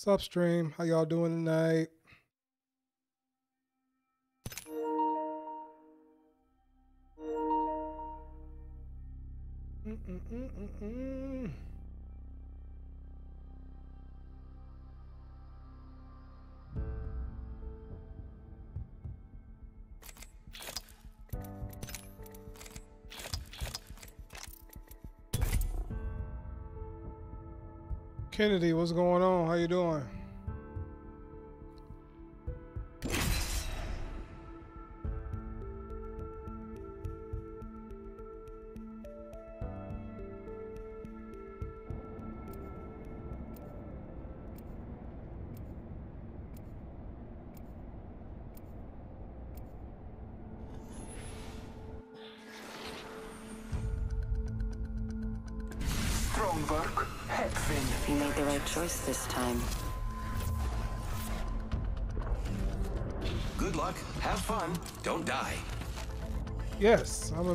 What's up, stream? How y'all doing tonight? Kennedy, what's going on? How you doing?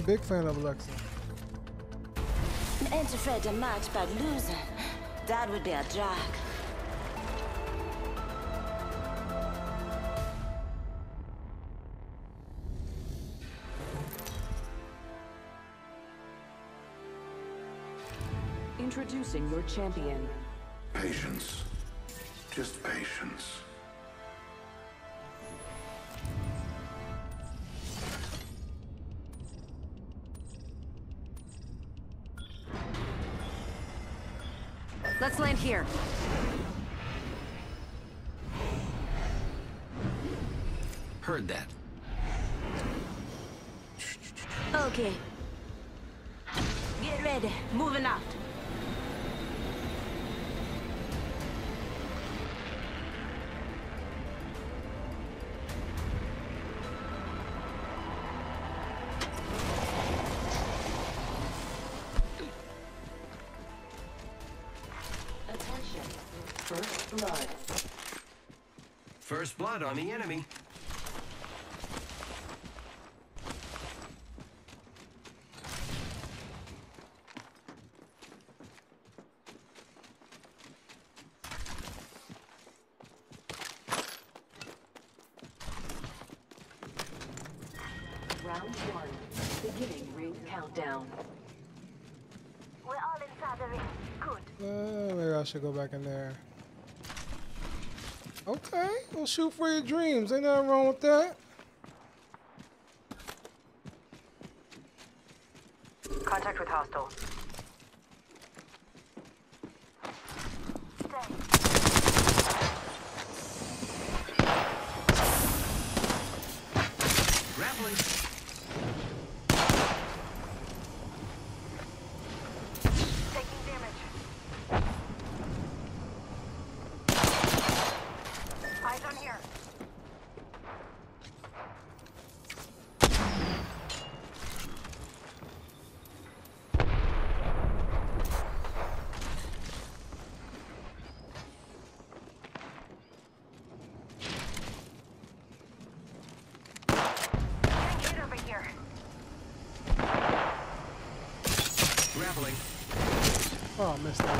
Big fan of Alexa. Ain't afraid to match but losing. That would be a drag. Introducing your champion. Patience. Just patience. Here. Blood on the enemy. Round one. Beginning ring countdown. We're all inside the ring. Good. Uh, maybe I should go back in there. Okay, well shoot for your dreams. Ain't nothing wrong with that. Contact with hostile. Grappling. Taking damage. Eyes on here. Getting hit over here. Grappling. Oh, I missed it all.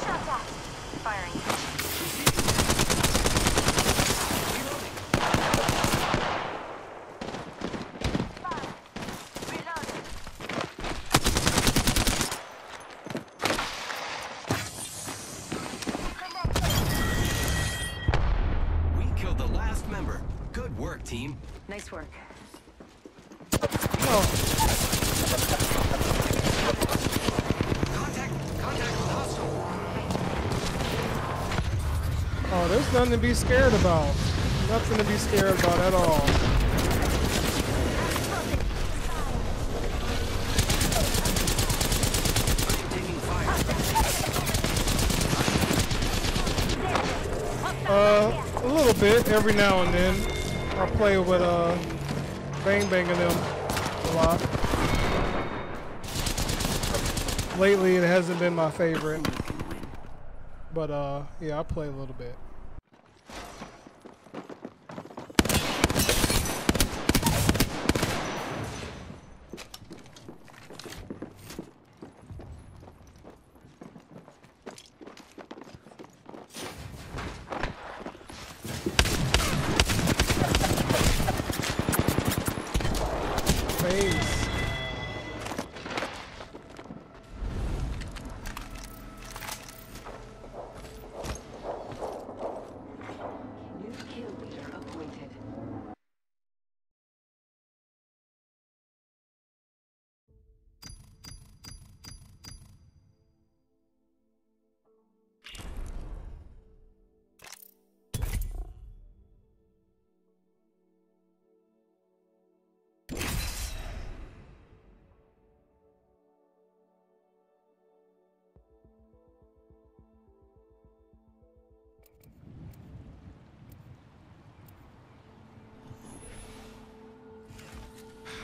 Shut up. Firing. Fire. Reloading. We killed the last member. Good work, team. Nice work. Oh, Contact. Contact with hostile. oh, there's nothing to be scared about. Nothing to be scared about at all. Uh, a little bit every now and then. I play with uh, Bang Bang them. a lot. Lately, it hasn't been my favorite. But, uh, yeah, I play a little bit.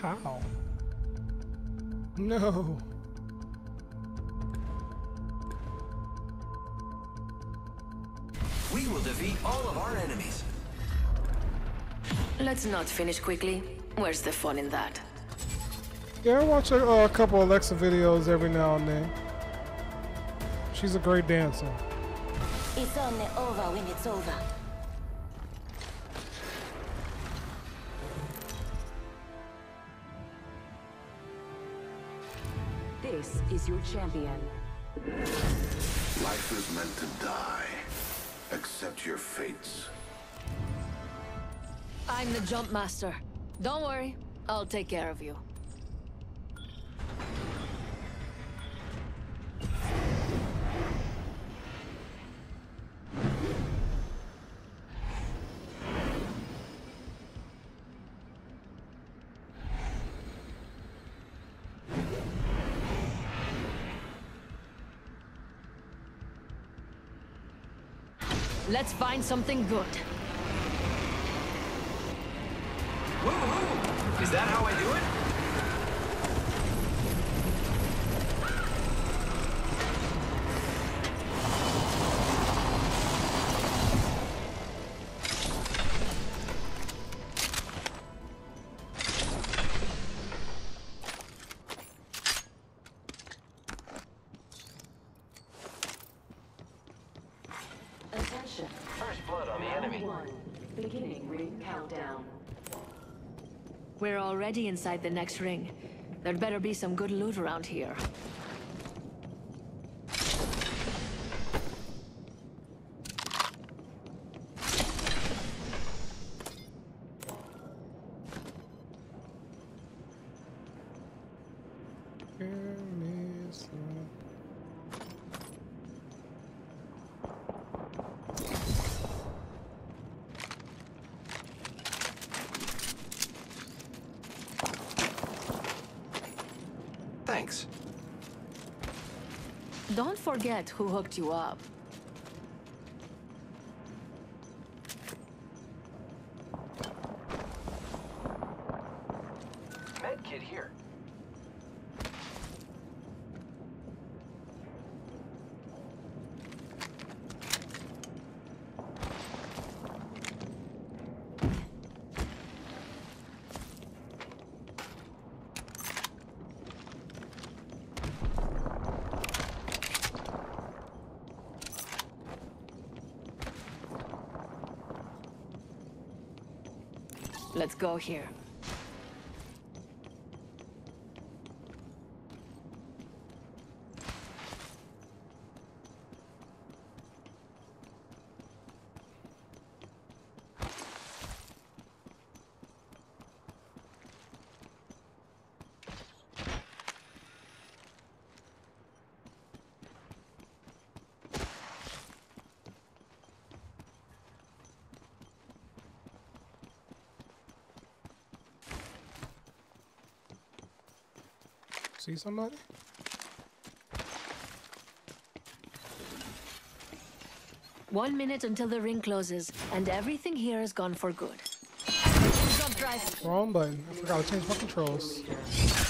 How? No. We will defeat all of our enemies. Let's not finish quickly. Where's the fun in that? Yeah, I watch a, uh, a couple Alexa videos every now and then. She's a great dancer. It's only over when it's over. Is your champion. Life is meant to die. Accept your fates. I'm the jump master. Don't worry, I'll take care of you. Let's find something good. Woohoo! Is that how I do it? Already inside the next ring. There'd better be some good loot around here. Give me some- Thanks. Don't forget who hooked you up. Med kit here. Let's go here. See somebody? One minute until the ring closes, and everything here is gone for good. Jump drive drive. Wrong button. I forgot to change my controls.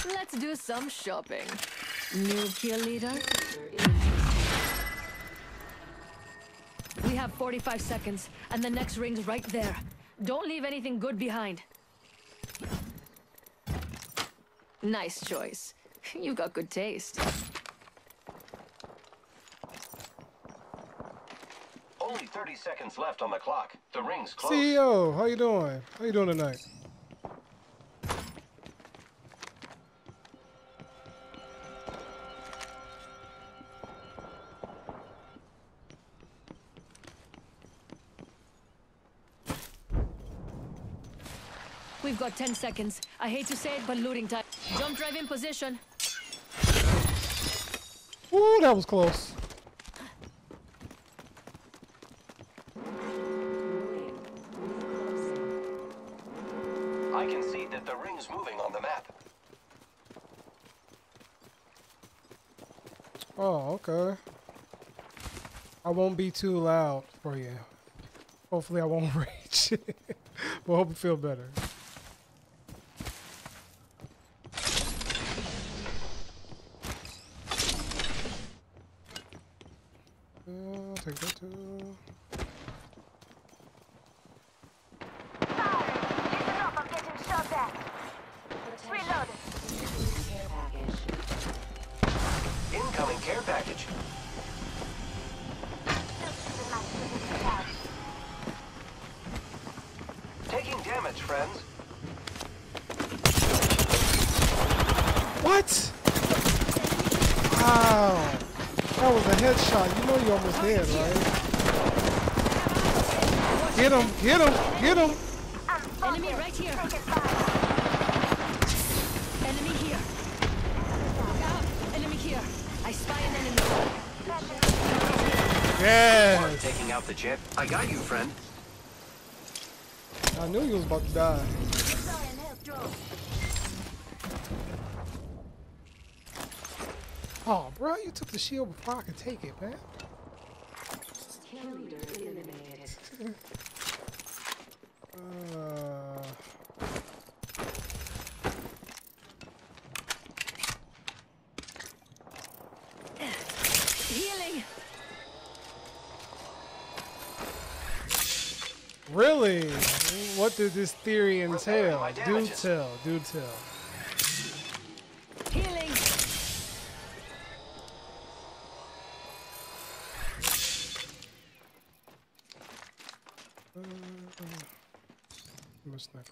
Let's do some shopping. New kill leader. We have 45 seconds, and the next ring's right there. Don't leave anything good behind. Nice choice. You got good taste. Only 30 seconds left on the clock. The ring's close. CEO, how you doing? How you doing tonight? We've got 10 seconds. I hate to say it, but looting time. Jump drive in position. Ooh, that was close. I can see that the ring's moving on the map. Oh, okay. I won't be too loud for you. Hopefully I won't rage. but hope you feel better. Uh, I'll take that too. Listen up, I'm getting shot at. Reload. Care package. Incoming care package. This is my favorite part. Taking damage, friends. What? Wow. That was a headshot. You know you almost dead, right? Get him, get him, get him. I'm Enemy right here. Take it back. Enemy here. Ah, enemy here. I spy an enemy. Yes. Taking out the jet. I got you, friend. I knew you was about to die. Oh, bro, you took the shield before I could take it, man. Kill leader eliminated. Uh, Healing. really? What did this theory entail? Do tell, do tell. Healing. I'm a sniper.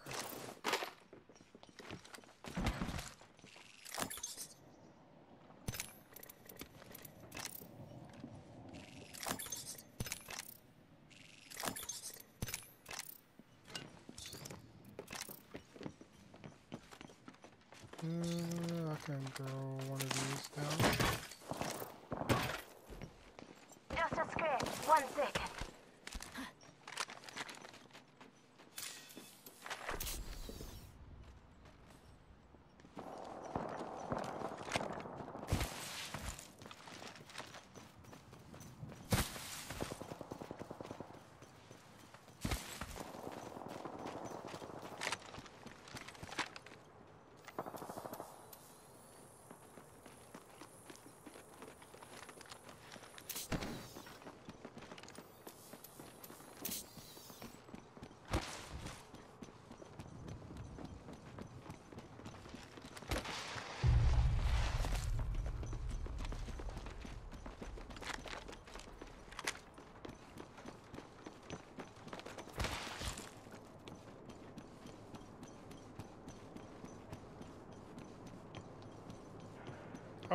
Uh, I can throw one of these down. Just a scrape. One second.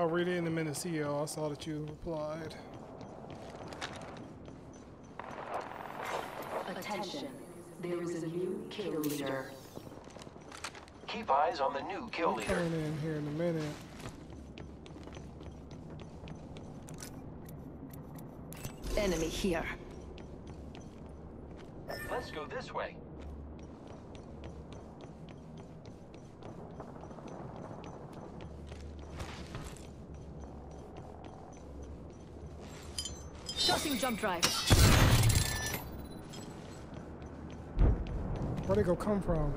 I'll read it in a minute, CEO. I saw that you replied. Attention. There is a new kill leader. Keep eyes on the new kill leader. Coming in here in a minute. Enemy here. Let's go this way. jump drive. Where'd it go come from?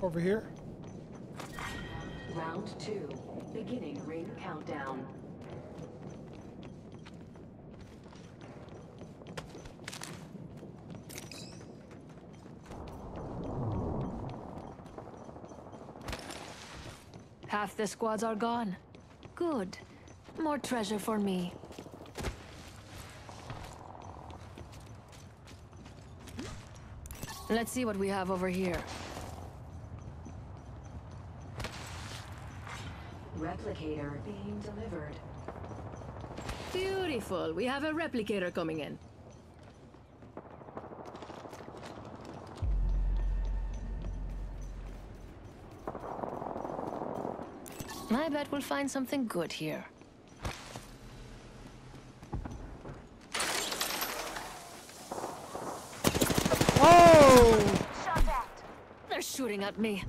Over here? Half the squads are gone. Good. More treasure for me. Let's see what we have over here. Replicator being delivered. Beautiful. We have a replicator coming in. Bet we'll find something good here. Shot at. They're shooting at me.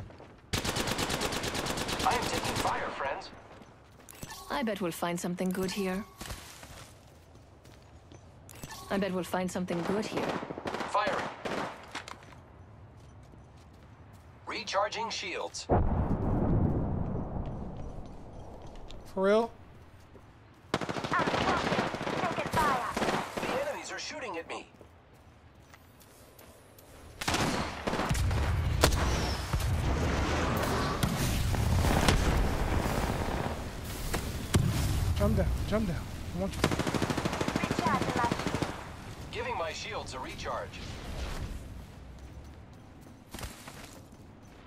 I am taking fire, friends. I bet we'll find something good here. I bet we'll find something good here. Firing. Recharging shields. For real? I'm smoking. Taking fire. The enemies are shooting at me. Jump down, jump down. I want you to. Recharging my shield. Giving my shields a recharge.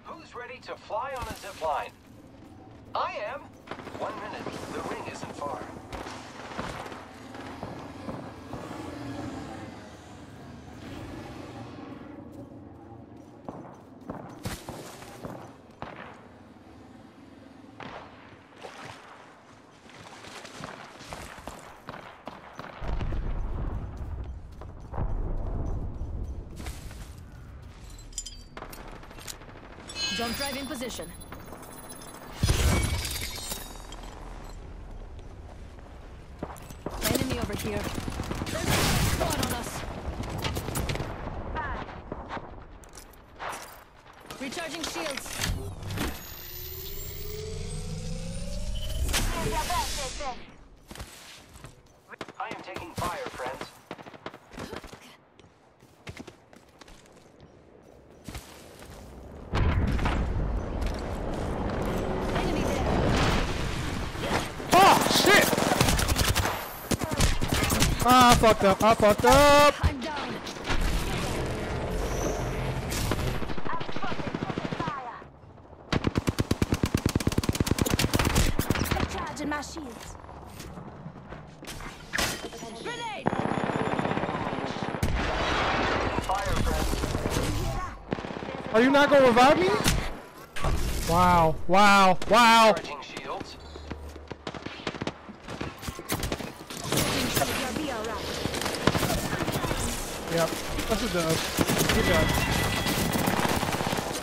Who's ready to fly on a zip line? I am. One minute. The ring isn't far. Jump drive in position. Enemy over here. There's a squad on us. Fire. Recharging shields. Here's your best, Jason. I am taking fire, friends. Enemy there. Oh, shit! Ah, I fucked up. I fucked up. I'm down. I'm smoking. Taking fire. Recharging my shields. Grenade! Are you not gonna revive me? Wow, wow, wow. Charging shields. You'll be alright. Yep, a. Good job.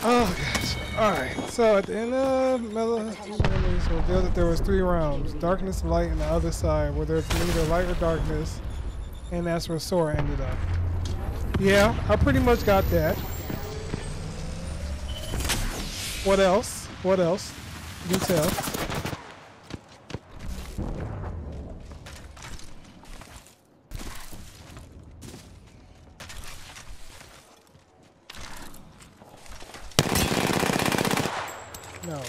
Oh gosh. Alright, so at the end of Melody of Memory revealed that there was three rounds. Darkness, light, and the other side, where there's neither light or darkness. And that's where Sora ended up. Yeah, I pretty much got that. What else? What else? Do tell. No.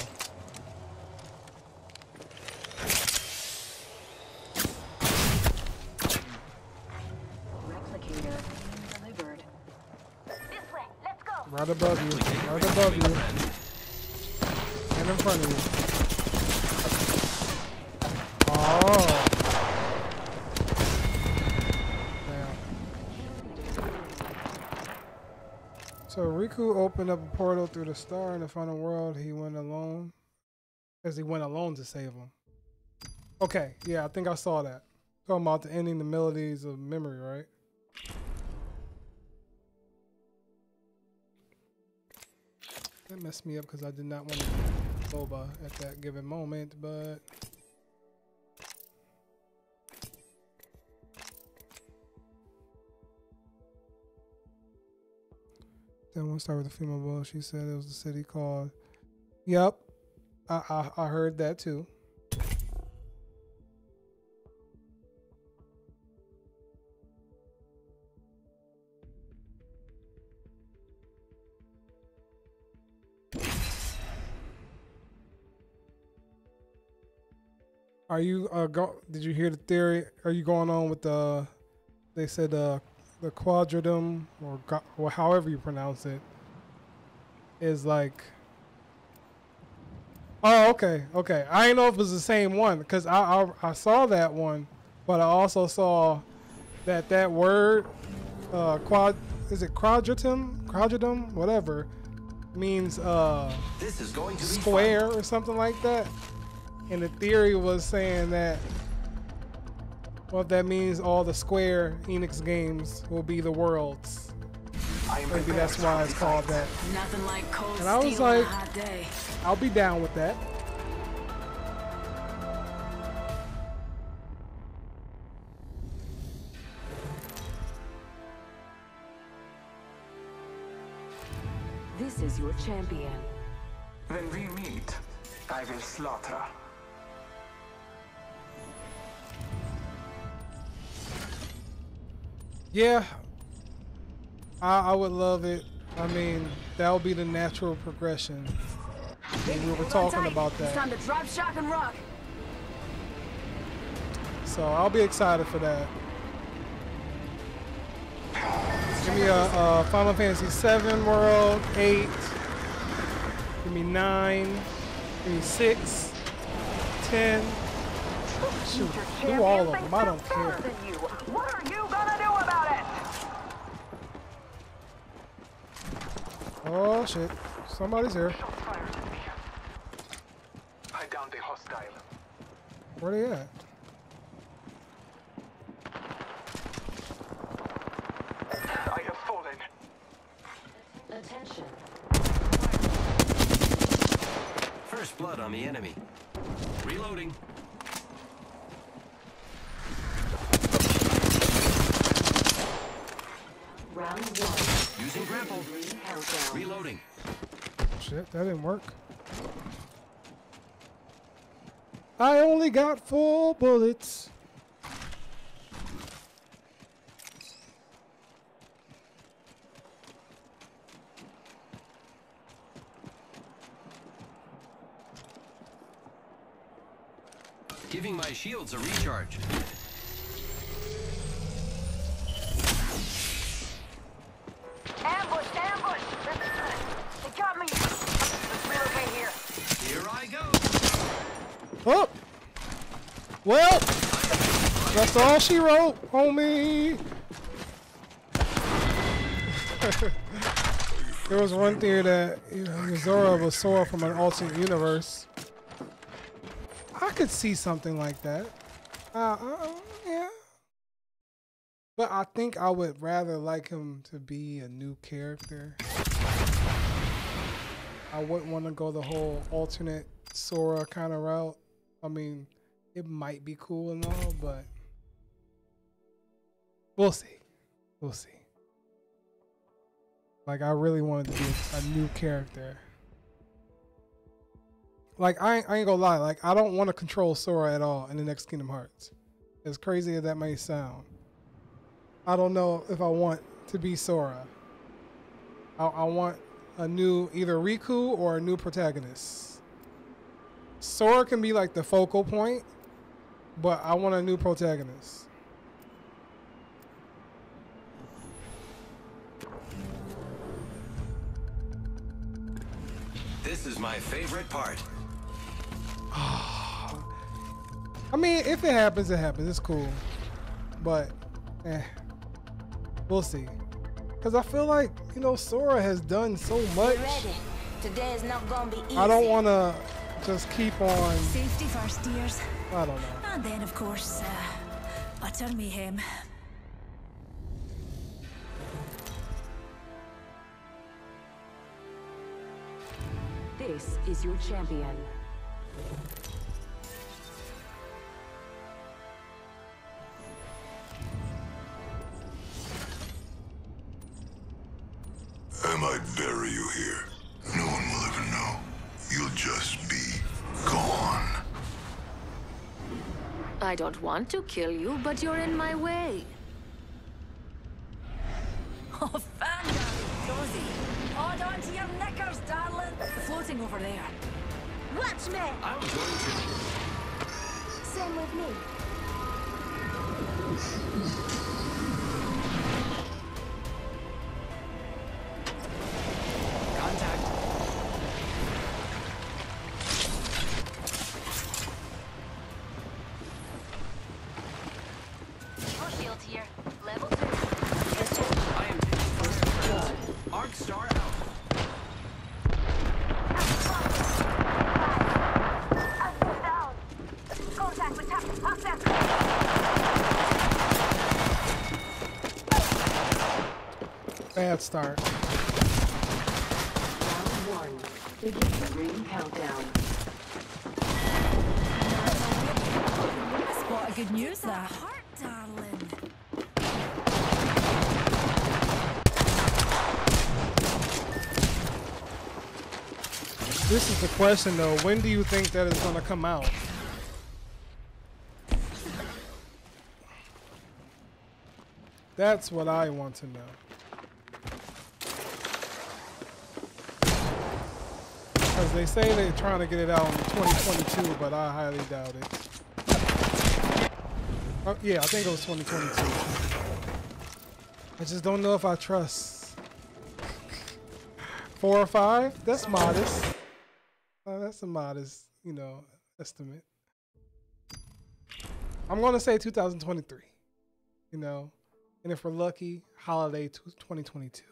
Replicator being delivered. This way. Let's go. Right above you. Right above you. And in front of you. Oh. Damn. So Riku opened up a portal through the star in the final world. He went alone. As he went alone to save him. Okay, yeah, I think I saw that. Talking about the ending the melodies of memory, right? That messed me up because I did not want to boba at that given moment, but One start with a female voice. She said it was the city called. Yep, I I, I heard that too. Are you uh go? Did you hear the theory? Are you going on with the? They said uh the quadratum or or however you pronounce it is like. Oh, okay, okay. I didn't know if it was the same one because I, I I saw that one, but I also saw that that word, uh, quad is it quadratum, quadratum, whatever, means uh This is going to be square or something like that. And the theory was saying that well that means all the square Enix games will be the worlds. Maybe that's why it's called that. Nothing like cold And I was steel on a like- day. I'll be down with that. This is your champion. When we meet, I will slaughter. Yeah. I, I would love it. I mean, that would be the natural progression. And we were talking about that. It's time to drop, shock, and rock. So I'll be excited for that. Give me a, a Final Fantasy 7 world, 8. Give me 9. Give me 6. 10. Shoot, do all of them. I don't care. Than you. What are you gonna do about it? Oh shit. Somebody's here. Fired at me. I downed a hostile. Where they at? I have fallen. Attention. First blood on the enemy. Reloading. Round one. Using grapple. Reloading. Shit, that didn't work. I only got four bullets. Giving my shields a recharge. Ambush, ambush! They got me! Let's relocate here. Here I go. Oh! Well, that's all she wrote, homie. there was one theory that you know, Yozora was Sora from an alternate universe. I could see something like that. Uh, uh, yeah. But I think I would rather like him to be a new character. I wouldn't want to go the whole alternate Sora kind of route. I mean, it might be cool and all, but we'll see. We'll see. Like, I really wanted to be a, new character. Like, I, I ain't gonna lie. Like, I don't want to control Sora at all in the next Kingdom Hearts. As crazy as that may sound. I don't know if I want to be Sora. I, I want a new, either Riku or a new protagonist. Sora can be like the focal point, but I want a new protagonist. This is my favorite part. I mean, if it happens, it happens. It's cool. But, eh. We'll see. Because I feel like, you know, Sora has done so much. Today is not gonna be easy. I don't want to just keep on. Safety first, dears. I don't know. And then, of course, uh, utter him. This is your champion. I might bury you here. No one will ever know. You'll just be gone. I don't want to kill you, but you're in my way. Oh, Fanny! Josie. Oh, Hold on to your knickers, darling. Floating over there. Watch me! I'm going to... Same with me. Start. Countdown. What a good news. Heart, darling. This is the question though. When do you think that is gonna come out? That's what I want to know. Because they say they're trying to get it out in 2022, but I highly doubt it. Oh, yeah, I think it was 2022. I just don't know if I trust. Four or five? That's modest. Uh, that's a modest, you know, estimate. I'm gonna say 2023. You know, and if we're lucky, holiday 2022.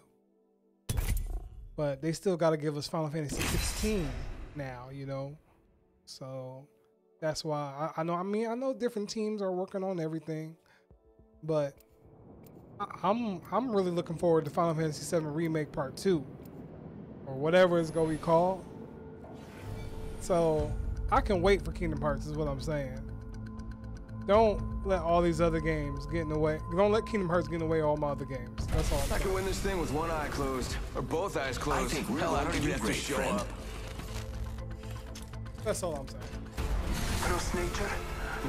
But they still got to give us Final Fantasy 16 now. You know, so that's why I, I know. I mean, I know different teams are working on everything, but I, I'm I'm really looking forward to Final Fantasy 7 Remake Part Two, or whatever it's gonna be called. So I can wait for Kingdom Hearts, is what I'm saying. Don't let all these other games get in the way. Don't let Kingdom Hearts get in the way of all my other games. That's all. I'm I can win this thing with one eye closed, or both eyes closed. think we're Hell, I going don't to even do have to great, show friend. up. That's all I'm saying. Trust nature,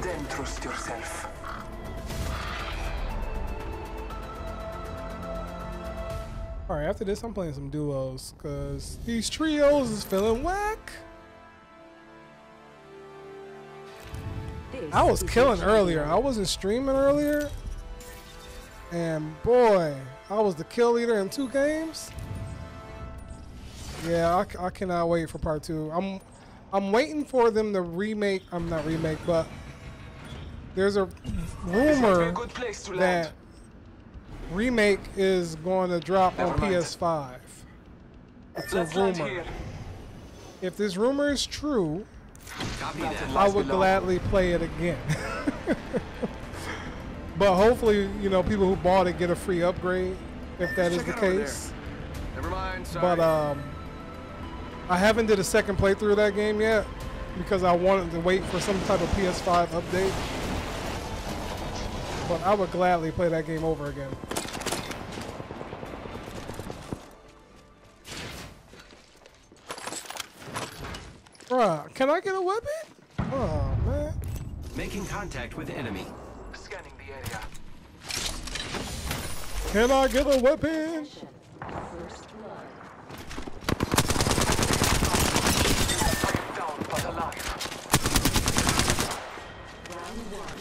then trust yourself. All right, after this, I'm playing some duos because these trios is feeling whack. I was killing earlier. I wasn't streaming earlier, and boy, I was the kill leader in two games. Yeah, I cannot wait for part two. I'm I'm waiting for them to remake. I'm not remake, but there's a This might be a rumor good place to land. that remake is going to drop on mind. PS5. It's a Let's land rumor. If this rumor is true, Copy Nothing that. I lies would below. gladly play it again. but hopefully, you know, people who bought it get a free upgrade if that is Check the it out case. Never mind. Sorry. But um, I haven't did a second playthrough of that game yet because I wanted to wait for some type of PS5 update. But I would gladly play that game over again. Bruh, can I get a weapon? Oh man. Making contact with enemy. Scanning the area. Can I get a weapon? First blood. I am down but alive. Round one.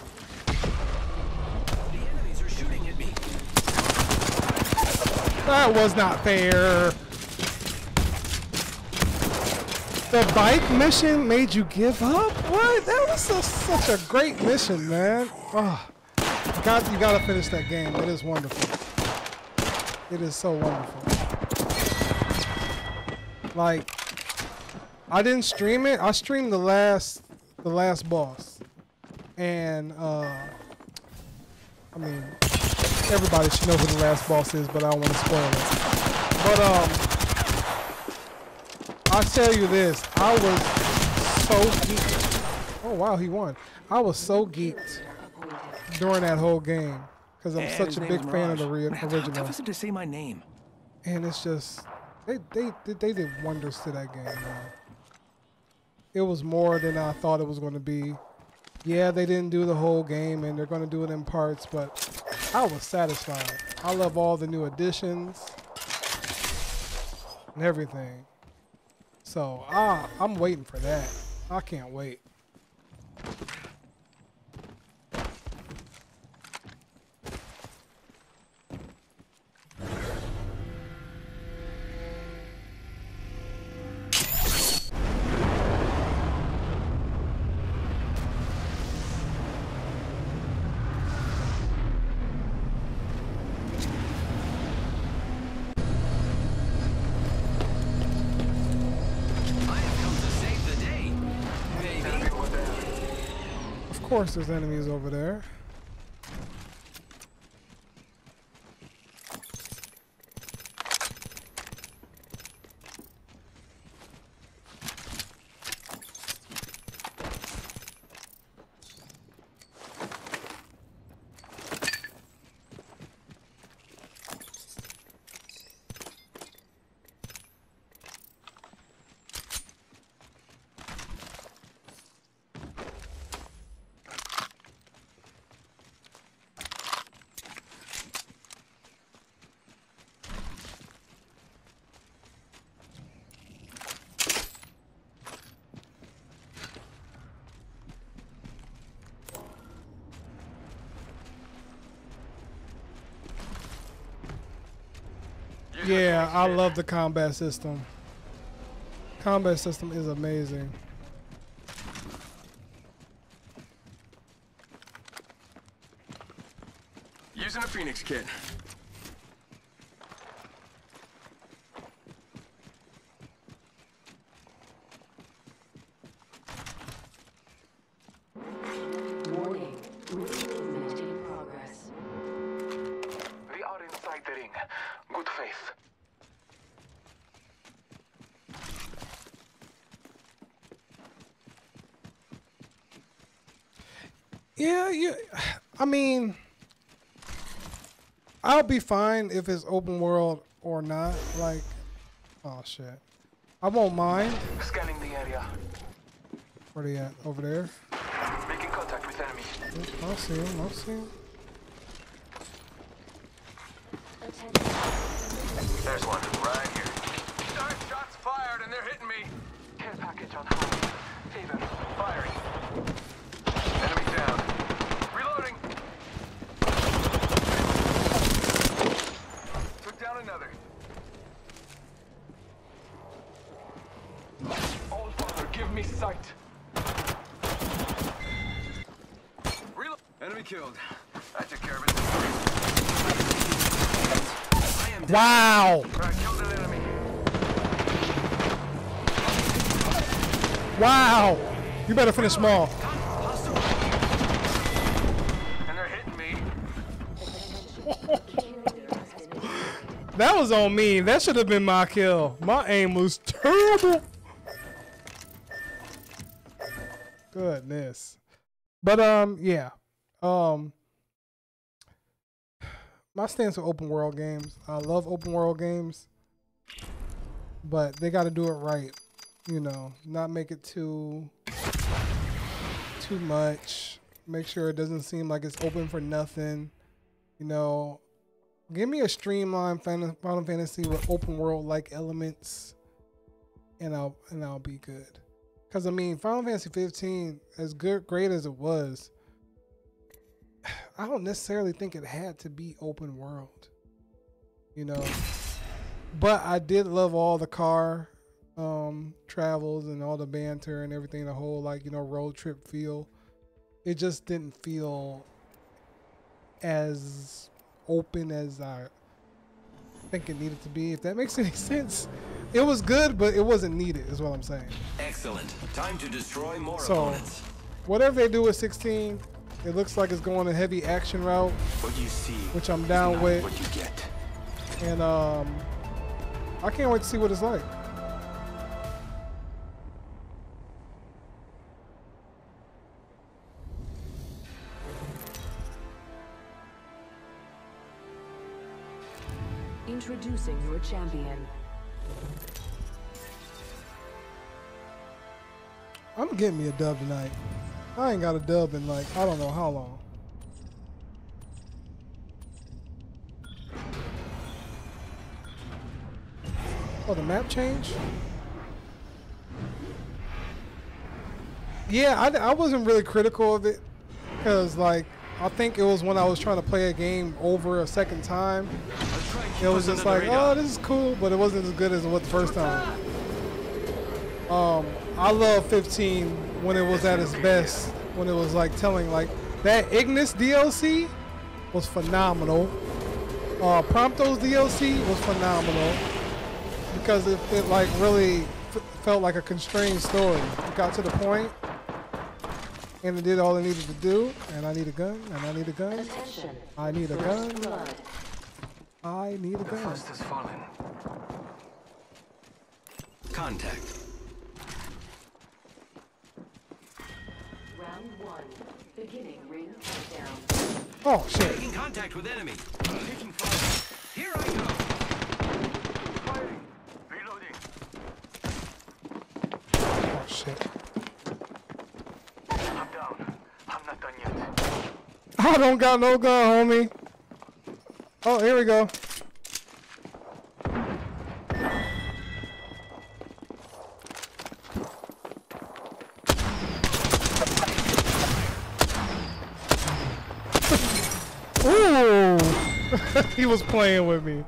The enemies are shooting at me. That was not fair. The bike mission made you give up? What? That was such a great mission, man. Oh, you got you got to finish that game. It is wonderful. It is so wonderful. Like, I didn't stream it. I streamed the last the last boss, and uh, I mean, everybody should know who the last boss is, but I don't want to spoil it. But um, I tell you this, I was so geeked. Oh wow, he won. I was so geeked during that whole game because I'm And such a big fan of the re- Man, how original, tough is it to say my name? and it's just they they they- they did wonders to that game. Man. It was more than I thought it was going to be, Yeah, they didn't do the whole game and they're going to do it in parts, but I was satisfied. I love all the new additions and everything. So ah, I'm waiting for that. I can't wait. Of course, there's enemies over there. Yeah, I love the combat system. Combat system is amazing. Using a Phoenix kit. Be fine if it's open world or not. Like, oh shit, I won't mind. Scanning the area. Where they at? Over there? Making contact with enemy. I'll see him. I'll see him. There's one You better finish small. That was on me. That should have been my kill. My aim was terrible. Goodness. But um, yeah. Um, my stance with open world games. I love open world games, but they got to do it right. You know, not make it too too much. Make sure it doesn't seem like it's open for nothing. You know, give me a streamlined Final Fantasy with open world like elements, and I'll and I'll be good. Cause I mean, Final Fantasy 15, as good great as it was, I don't necessarily think it had to be open world. You know, but I did love all the car um travels and all the banter and everything, the whole like you know road trip feel. It just didn't feel as open as I think it needed to be. If that makes any sense, it was good, but it wasn't needed. Is what I'm saying. Excellent. Time to destroy more So, opponents. whatever they do with 16, it looks like it's going a heavy action route, What you see which I'm down with, what you get. and um, I can't wait to see what it's like. Introducing your champion. I'm getting me a dub tonight. I ain't got a dub in like I don't know how long. Oh, the map change? Yeah, I, I wasn't really critical of it because like I think it was when I was trying to play a game over a second time. It was just like, oh, this is cool, but it wasn't as good as it was the first time. Um, I love 15 when it was at its best, when it was like telling like that Ignis DLC was phenomenal. Uh, Prompto's DLC was phenomenal because it, it like really felt like a constrained story. It got to the point and it did all it needed to do. And I need a gun, and I need a gun. Attention. I need a gun. I need a The gun. first is fallen. Contact. Round one. Beginning ring countdown. Oh shit! Making contact with enemy. Taking fire. Here I go. Firing. Reloading. Oh shit! I'm down. I'm not done yet. I don't got no gun, homie. Oh, here we go. Ooh! he was playing with me.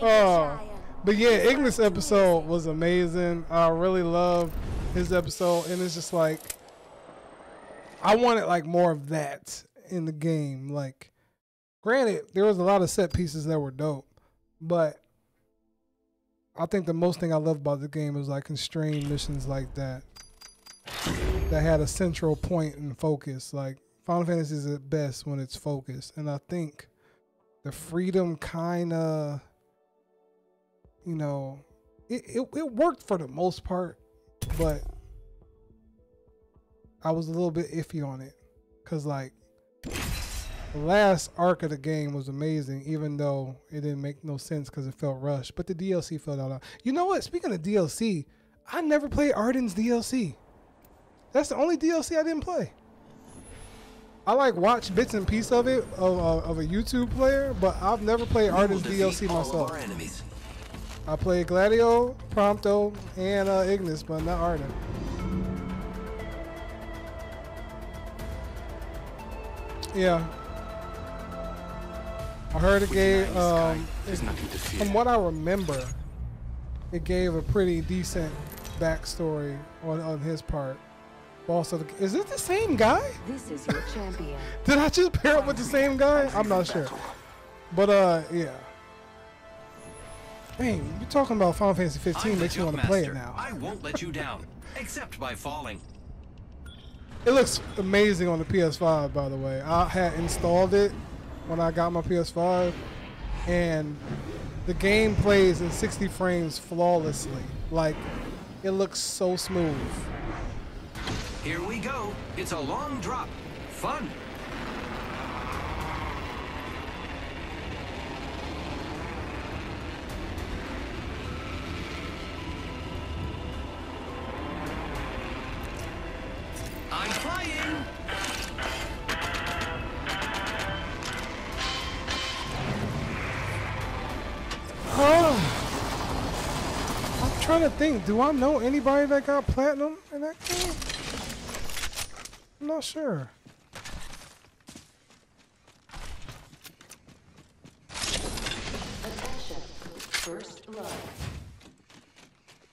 Oh, but yeah, Ignis episode was amazing. I really love his episode, and it's just like I wanted like more of that in the game. Like, granted, there was a lot of set pieces that were dope, but I think the most thing I love about the game is like constrained missions like that that had a central point and focus. Like Final Fantasy is at best when it's focused, and I think the freedom kind of, you know, it, it it worked for the most part, but I was a little bit iffy on it because like the last arc of the game was amazing, even though it didn't make no sense because it felt rushed. But the DLC felt out. You know what? Speaking of DLC, I never played Ardyn's DLC. That's the only DLC I didn't play. I like watch bits and pieces of it of, of, of a YouTube player, but I've never played Ardyn's DLC defeat all of myself. I played Gladio, Prompto, and uh, Ignis, but not Arden. Yeah. I heard it gave, um, There's nothing to fear. from what I remember, it gave a pretty decent backstory on, on his part. But Also, the- is it the same guy? This is your champion. Did I just pair up with the same guy? I'm not sure. But uh, yeah. Man, you're talking about Final Fantasy 15 I'm makes you want to play it master. now. I won't let you down, except by falling. It looks amazing on the PS5, by the way. I had installed it when I got my PS5, and the game plays in 60 frames flawlessly. Like, it looks so smooth. Here we go. It's a long drop. Fun. To think. Do I know anybody that got platinum in that game? I'm not sure. Attention. First blood.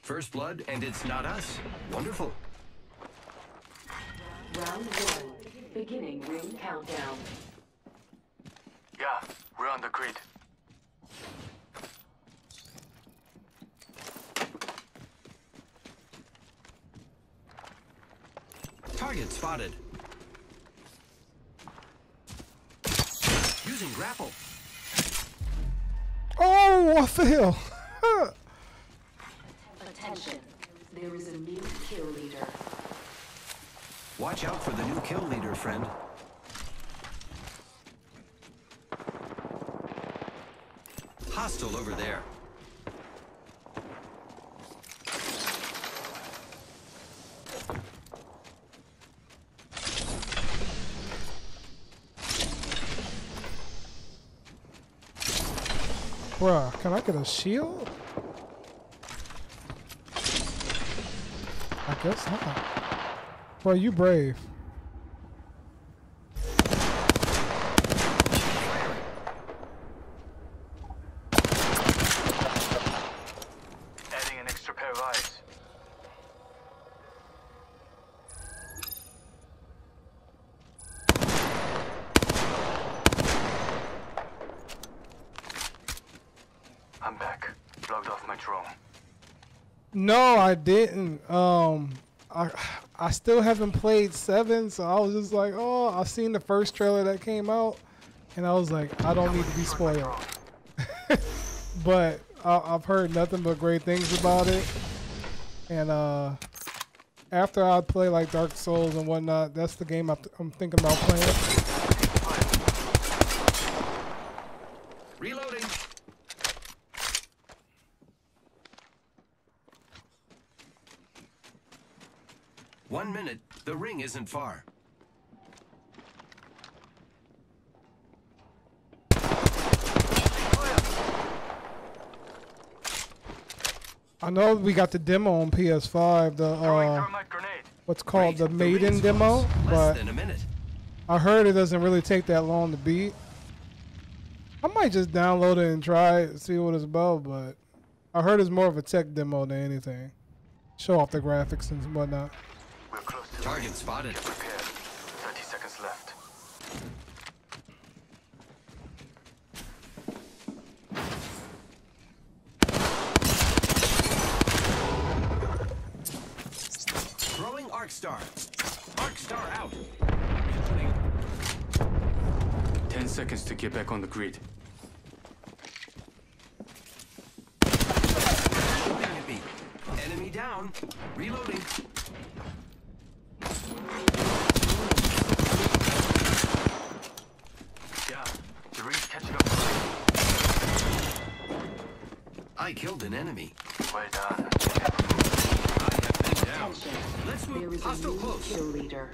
First blood, and it's not us. Wonderful. Round one. Beginning ring countdown. Yeah, we're on the grid. Target spotted. Using grapple. Oh, I fell. Attention. There is a new kill leader. Watch out for the new kill leader, friend. Hostile over there. Bruh, can I get a shield? I guess not. Bro, you brave. Adding an extra pair of eyes. I'm back. Logged off my drone. No, I didn't. Um, I I still haven't played seven, so I was just like, oh, I seen the first trailer that came out, and I was like, I don't need to be spoiled. but I, I've heard nothing but great things about it, and uh, after I play like Dark Souls and whatnot, that's the game I'm, I'm thinking about playing. Reloading. One minute. The ring isn't far. I know we got the demo on PS5, the uh, what's called Great. the Maiden ring's demo, close. Less but than a minute. I heard it doesn't really take that long to beat. I might just download it and try it, see what it's about, but I heard it's more of a tech demo than anything. Show off the graphics and whatnot. We're close to the Target spotted. Get prepared. 30 seconds left. Throwing Arc Star. Arc Star out. 10 seconds to get back on the grid. Shooting at me. Enemy down. Reloading. Killed an enemy. Well done. I have been down. Let's move. is a Hostile new close. kill leader.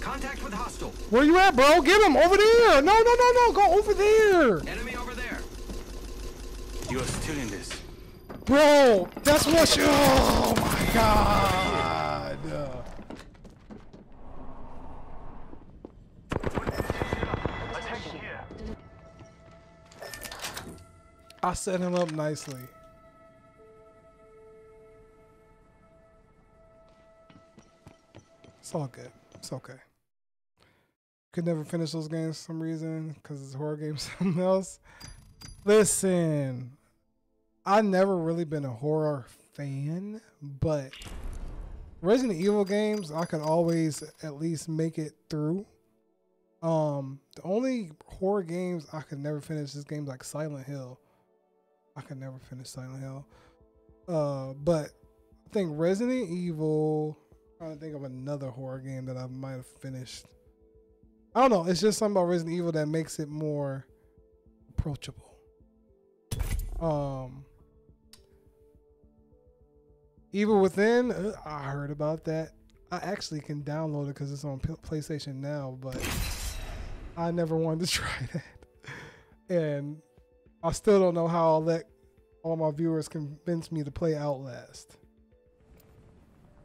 Contact with hostile. Where you at, bro? Get him over there! No, no, no, no! Go over there, Enemy over there. You are still in this. bro. That's what you. Oh my god! Set him up nicely. It's all good. It's okay. Could never finish those games for some reason because it's a horror game, Something else. Listen, I've never really been a horror fan, but Resident Evil games I could always at least make it through. Um, the only horror games I could never finish is games like Silent Hill. I could never finish Silent Hill. Uh, but I think Resident Evil. I'm trying to think of another horror game that I might have finished. I don't know. It's just something about Resident Evil that makes it more approachable. Um, Evil Within. uh, I heard about that. I actually can download it because it's on PlayStation now, but I never wanted to try that. And I still don't know how I'll let all my viewers convince me to play Outlast.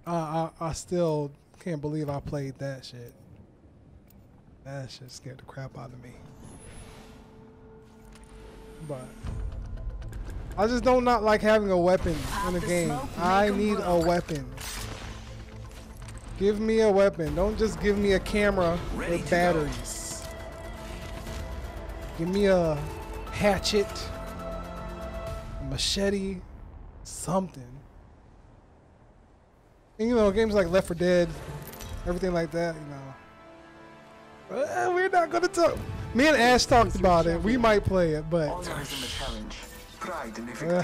I, I I still can't believe I played that shit. That shit scared the crap out of me. But I just don't not like having a weapon in a the game. I need a weapon. Give me a weapon. Don't just give me a camera with batteries. Give me a hatchet, a machete, something. And, you know, games like Left 4 Dead, everything like that, you know. Uh, we're not gonna talk. Me and Ash talked about it. We might play it, but Honor is in the challenge. Pride in the Uh.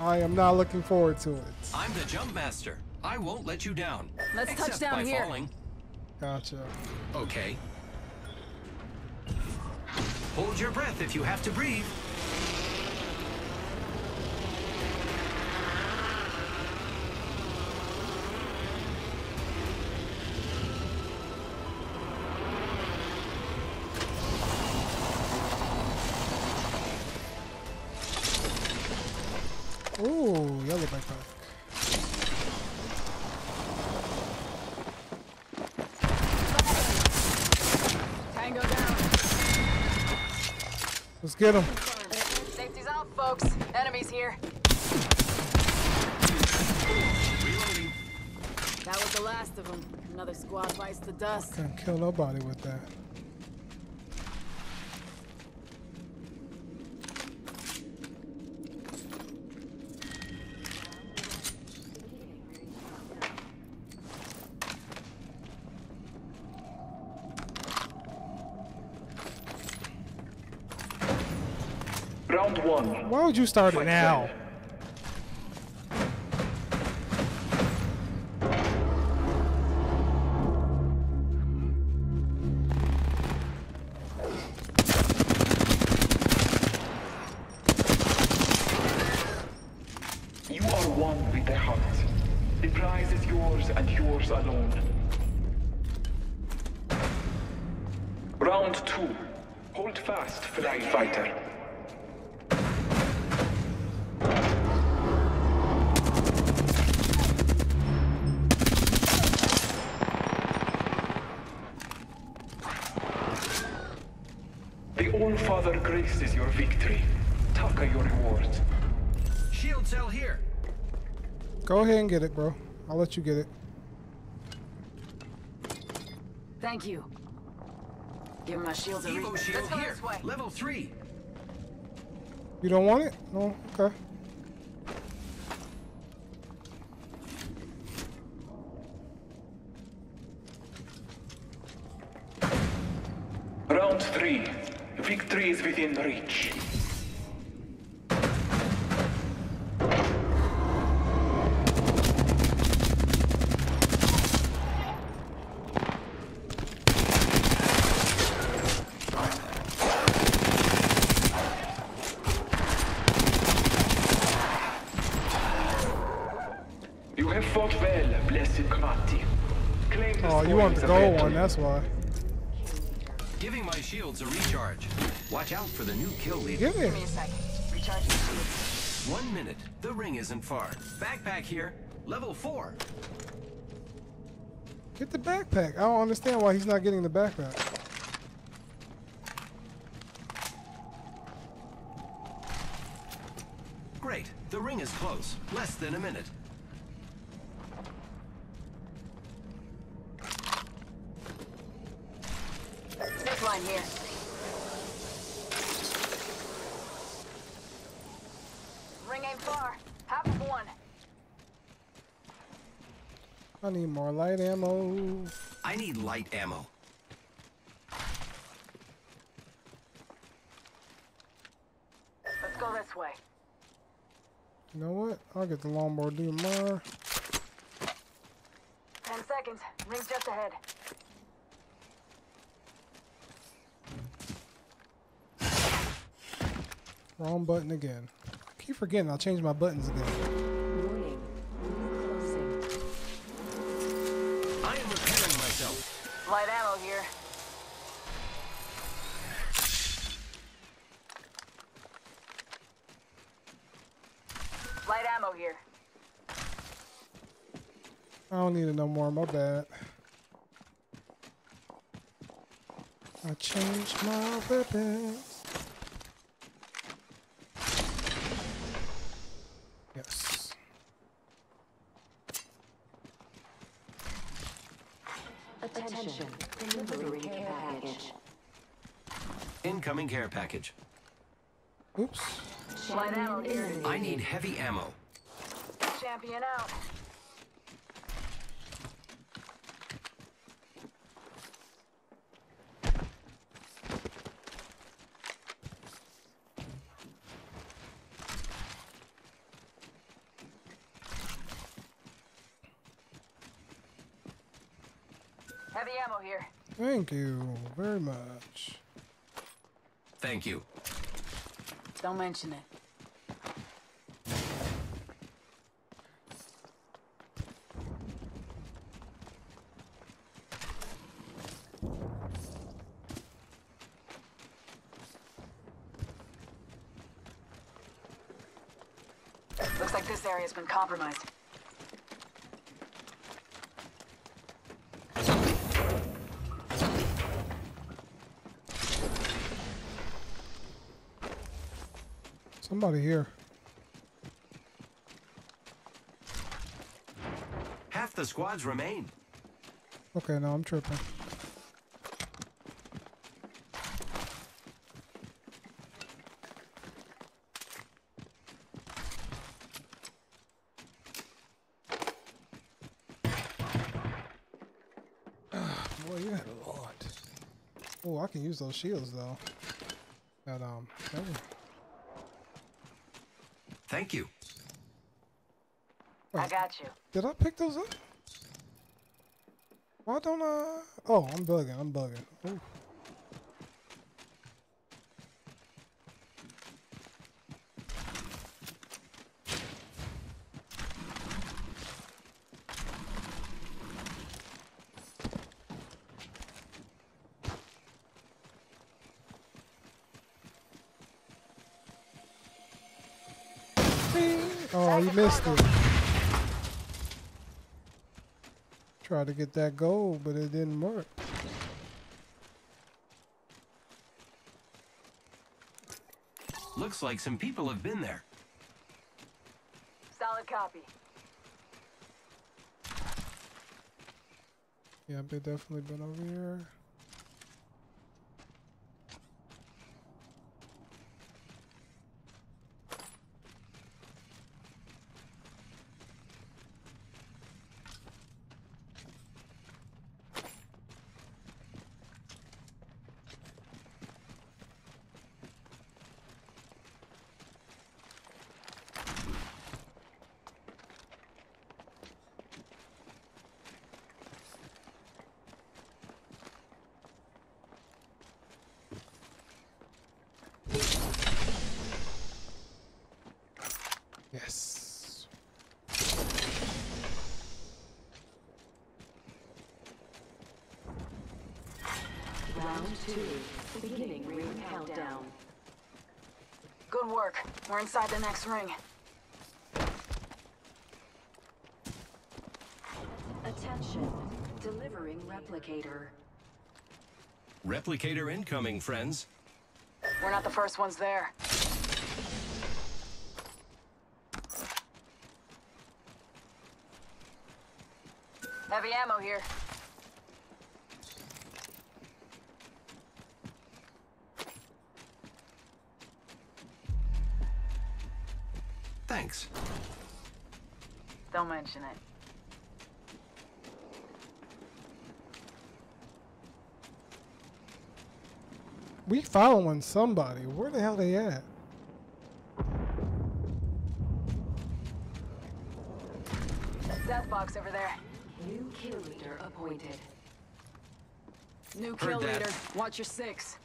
I am not looking forward to it. I'm the jump master. I won't let you down. Let's touch down by here. falling. Gotcha. Okay. Hold your breath if you have to breathe. Get him. Safety's out, folks. Enemies here. That was the last of them. Another squad bites the dust. Can't kill nobody with that. Round one. Why would you start it now? Ahead and get it, bro. I'll let you get it. Thank you. Give my shields a Evo shield Let's go here. this way. Level three. You don't want it? No? Okay. Round three. Victory is within reach. You have fought well, blessed Kmati. Claim the Oh, you want the spoils of gold battle. one, that's why. Giving my shields a recharge. Watch out for the new kill leader. Give Give me a second. Recharge my shields. One minute. The ring isn't far. Backpack here. Level four. Get the backpack. I don't understand why he's not getting the backpack. Great. The ring is close. Less than a minute. Zip line here. Ring ain't far. Half of one. I need more light ammo. I need light ammo. Let's go this way. You know what? I'll get the longbow do more. Ten seconds. Ring's just ahead. Wrong button again. keep forgetting I'll change my buttons again. Here. Light ammo here. I don't need it no more, my bad. I changed my weapons. Yes. Attention. Delivering care package. Incoming care package. Oops. Light ammo here. I need heavy ammo. Champion out. Heavy ammo here. Thank you very much. Thank you. Don't mention it. Looks like this area's been compromised. Somebody here. Half the squads remain. Okay, no, I'm tripping. Boy, you had a lot. I can use those shields though. That um, that was- Thank you. I got you. did I pick those up? Why don't I? Oh, I'm bugging. I'm bugging. Ooh. Oh, you missed it. Tried to get that gold, but it didn't work. Looks like some people have been there. Solid copy. Yeah, they definitely been over here. Yes. Round two. Beginning ring countdown. Good work. We're inside the next ring. Attention. Delivering replicator. Replicator incoming, friends. We're not the first ones there. Heavy ammo here. Thanks. Don't mention it. We following somebody. Where the hell they at? Death box over there. New kill leader appointed. New kill leader. Watch your six.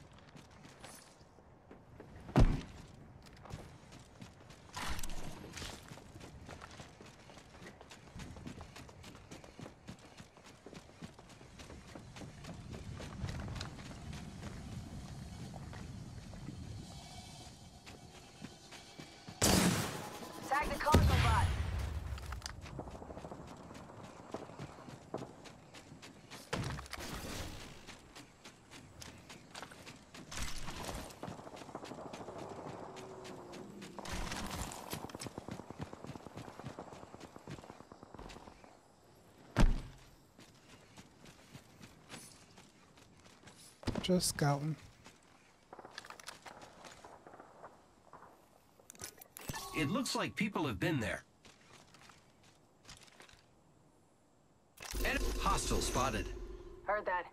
Just scouting. It looks like people have been there. En- Hostile spotted. Heard that.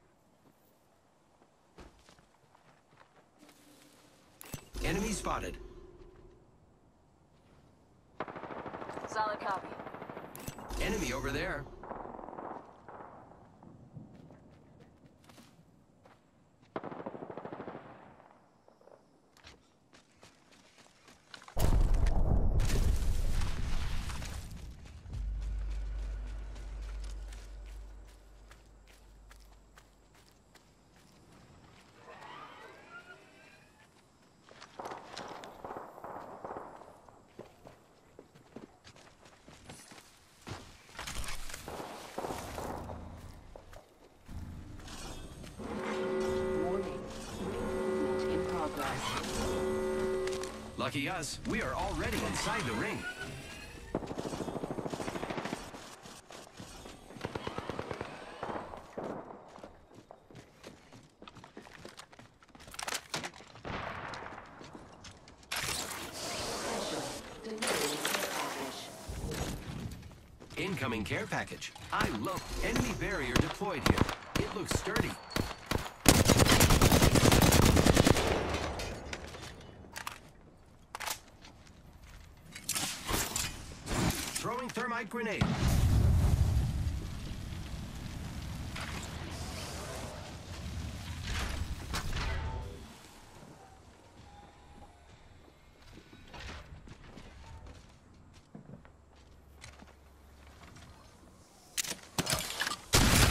Lucky us, we are already inside the ring. Incoming care package. I love enemy barrier deployed here. It looks sturdy. Throwing thermite grenade.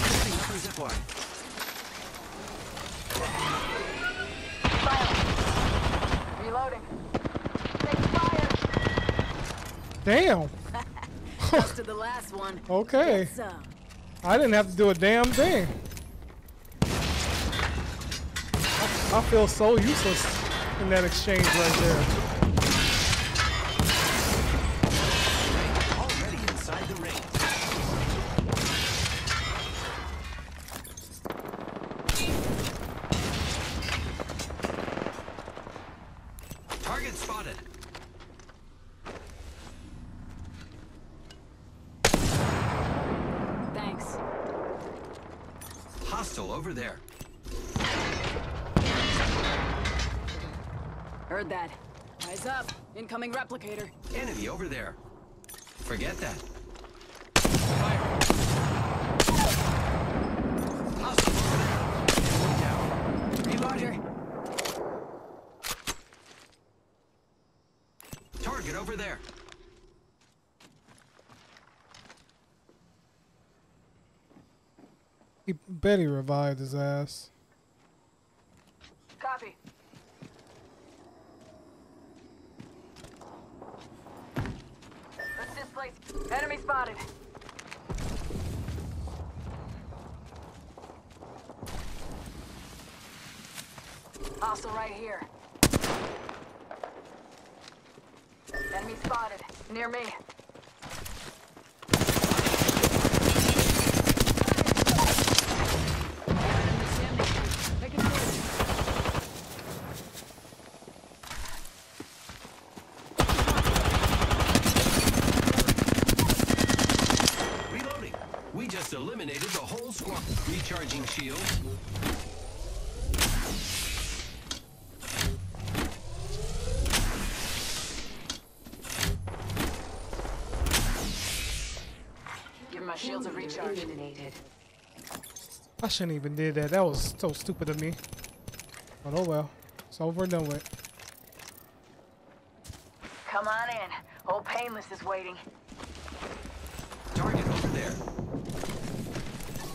Setting up a zip line. Reloading. Damn. Close to the last one. Okay. I didn't have to do a damn thing. I, I feel so useless in that exchange right there. Already inside the ring. Target spotted. Thanks. Hostile over there. Heard that. Eyes up. Incoming replicator. Enemy over there. Forget that. Hostile over there. Enemy down. Reloading. Target over there. He bet he revived his ass. Copy. Enemy spotted. Hostile right here. Enemy spotted. Near me. Reloading. We just eliminated the whole squad. Recharging shields. Give my shields a Kill leader recharge. eliminated. I shouldn't even did that. That was so stupid of me. But oh well. It's over and done with. Come on in. Old Painless is waiting. Target over there.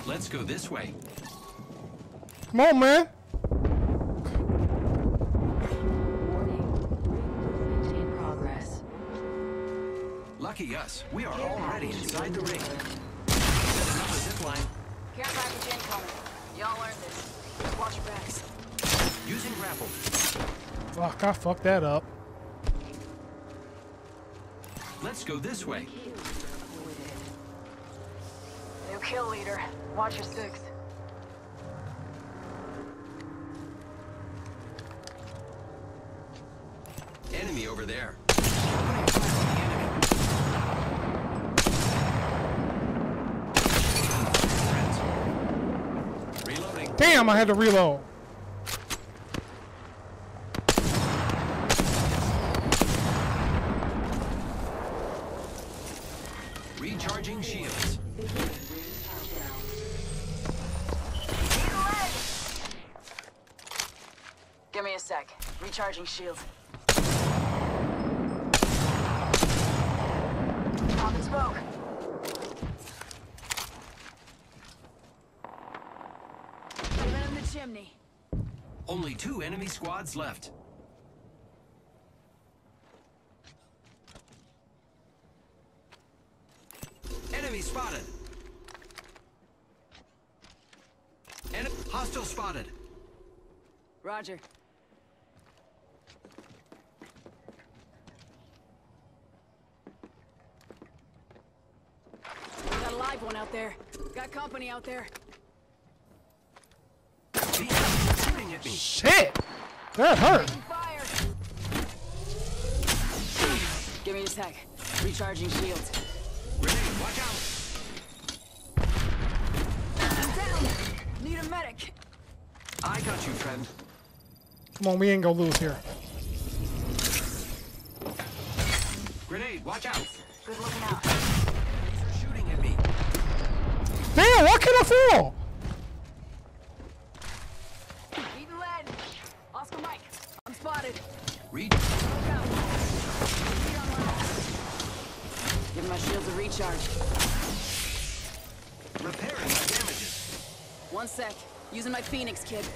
Let's go this way. Come on, man. Warning. In progress. Lucky us. We are already inside the ring. Set another zip line. Care package incoming. Y'all earned this. Watch your backs. Using grapple. Fuck, I fucked that up. Let's go this way. New kill leader. Watch your six. Enemy over there. Reloading. Damn, I had to reload. Recharging shields. Give me a sec. Recharging shields. Only two enemy squads left. Enemy spotted. En hostile spotted. Roger. Got a live one out there. Got company out there. Shooting at me. Shit! That hurt. Give me a sec. Recharging shields. Grenade, watch out. I'm down! Need a medic! I got you, friend. Come on, we ain't gonna lose here. Grenade, watch out. Good looking out. They're shooting at me. Damn, what can I fall? My recharge. Repairing my damages. One sec. Using my Phoenix kit.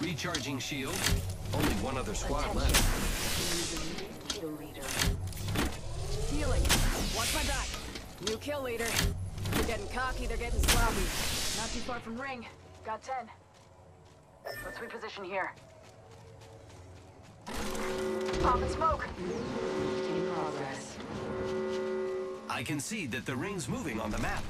Recharging shield. Only one other squad left. Kill leader. Healing. Watch my back. New kill leader. They're getting cocky, they're getting sloppy. Not too far from ring. Got 10. Let's reposition here. Pop and smoke. In progress. I can see that the ring's moving on the map.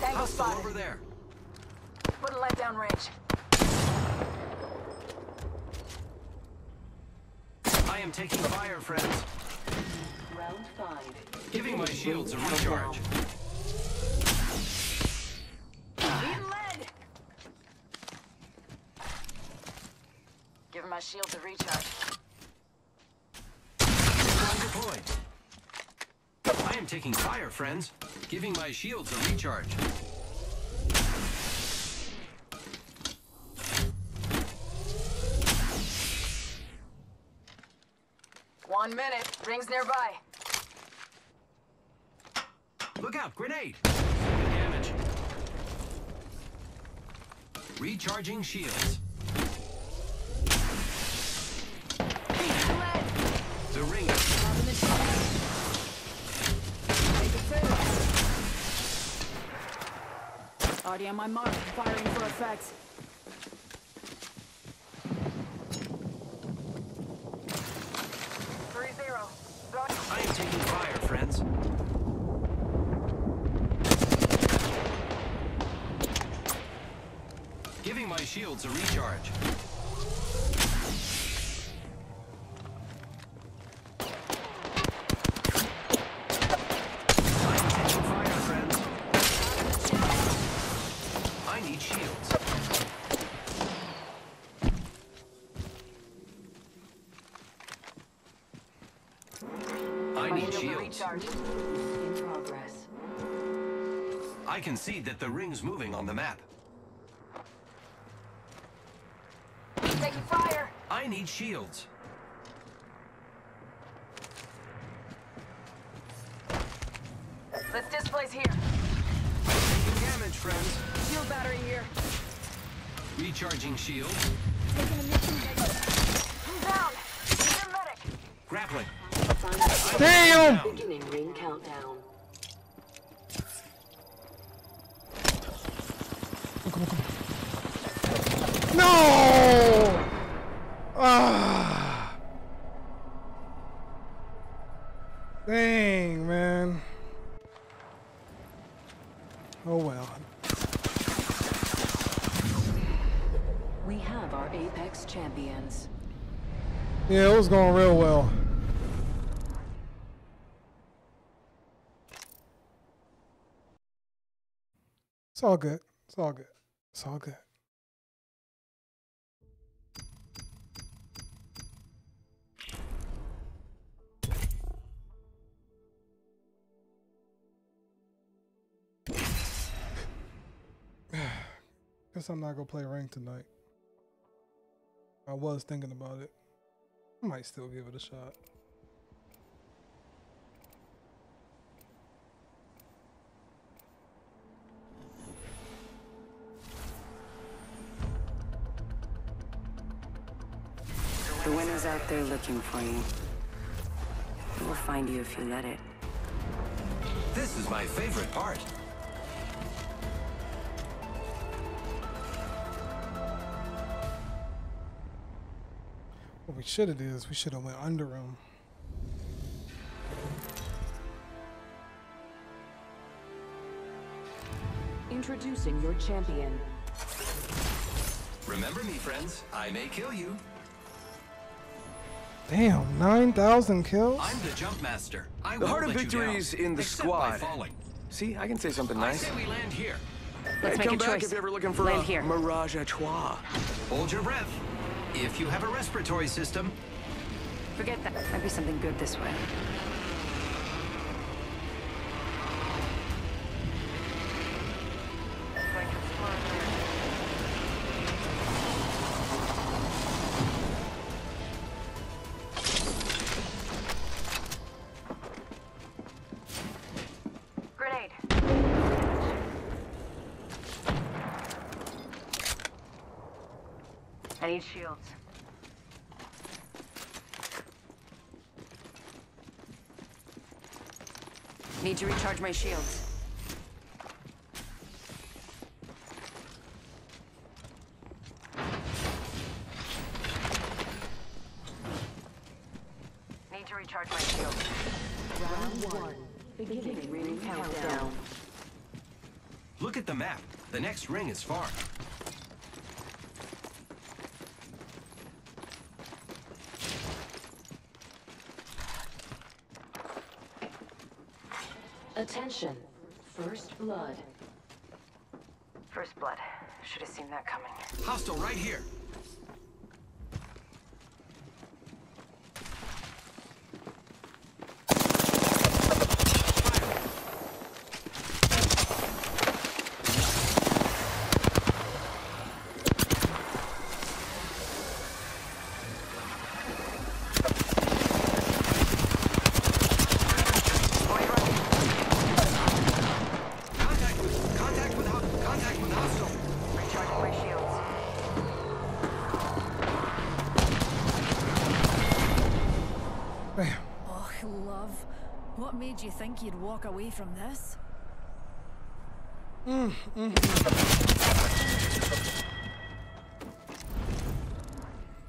Tango Hostile spotted. over there. Put a let down range. I am taking fire, friends. Round five. Giving my shields a recharge. Eating lead! Giving my shields a recharge. Deployed. I am taking fire, friends. Giving my shields a recharge. One minute. Rings nearby. Look out, grenade! Damage. Recharging shields. The ring. Already on my mark. Firing for effect. Three zero. I am taking fire, friends. Giving my shields a recharge. See that the ring's moving on the map. Taking fire. I need shields. Let's displace here. Taking damage, friends. Shield battery here. Recharging shields. Taking a mission I'm down. Need a medic. Grappling. Damn! Down. Beginning ring countdown. No! Ah. Dang, man. Oh well. We have our Apex champions. Yeah, it was going real well. It's all good. It's all good. It's all good. Guess I'm not gonna play rank tonight. I was thinking about it. I might still give it a shot. The winner's out there looking for you. It will find you if you let it. This is my favorite part. What we should have did is we should have went under him. Introducing your champion. Remember me, friends. I may kill you. Damn, 9,000 kills? I'm the jump master. I The won't heart of victory is in the squad. See, I can say something nice. I nice. say we land here. Let's hey, make come a back choice. if you're ever looking for Land a here. Mirage à Trois. Hold your breath. If you have a respiratory system, Forget that. Might be something good this way. Recharge my shields. Need to recharge my shields. Round one. Beginning ring countdown. look at the map. The next ring is far. Attention. First blood. First blood. Should have seen that coming. Hostile right here. Contact with contact with ho- contact with hostile. Recharging my shields. Bam. Oh, love. What made you think you'd walk away from this?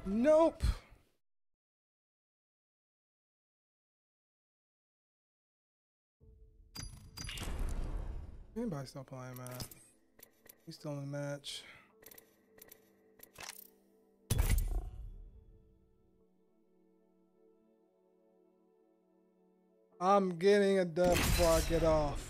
Nope. Anybody still playing, man? He's still in the match. I'm getting a dub before I get off.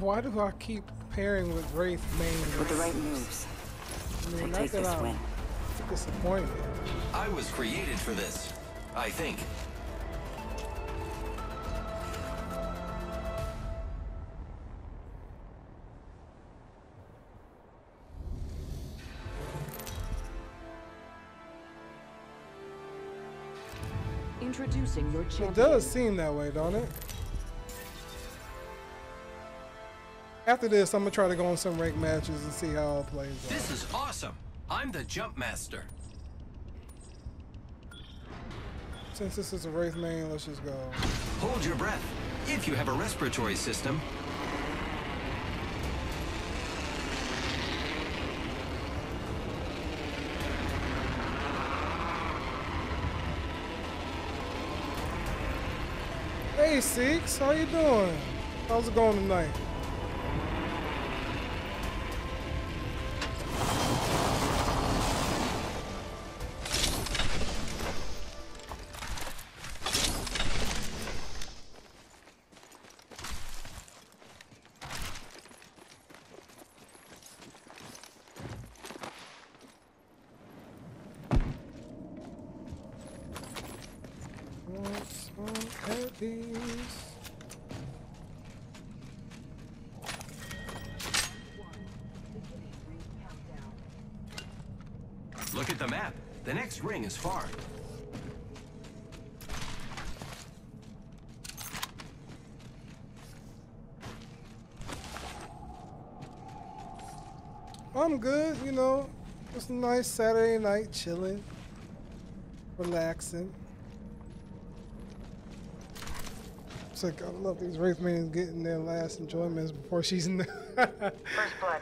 Why do I keep pairing with Wraith main? With the right moves. I mean, not that this I'm win. disappointed. I was created for this. I think. Introducing your It does seem that way, don't it? After this, I'm gonna try to go on some rank matches and see how it plays out. This is awesome. I'm the jump master. Since this is a Wraith main, let's just go. Hold your breath. If you have a respiratory system, Hey, Six, how you doing? How's it going tonight? Nice Saturday night, chilling, relaxing. It's like I love these Wraithmans getting their last enjoyments before she's in the First blood.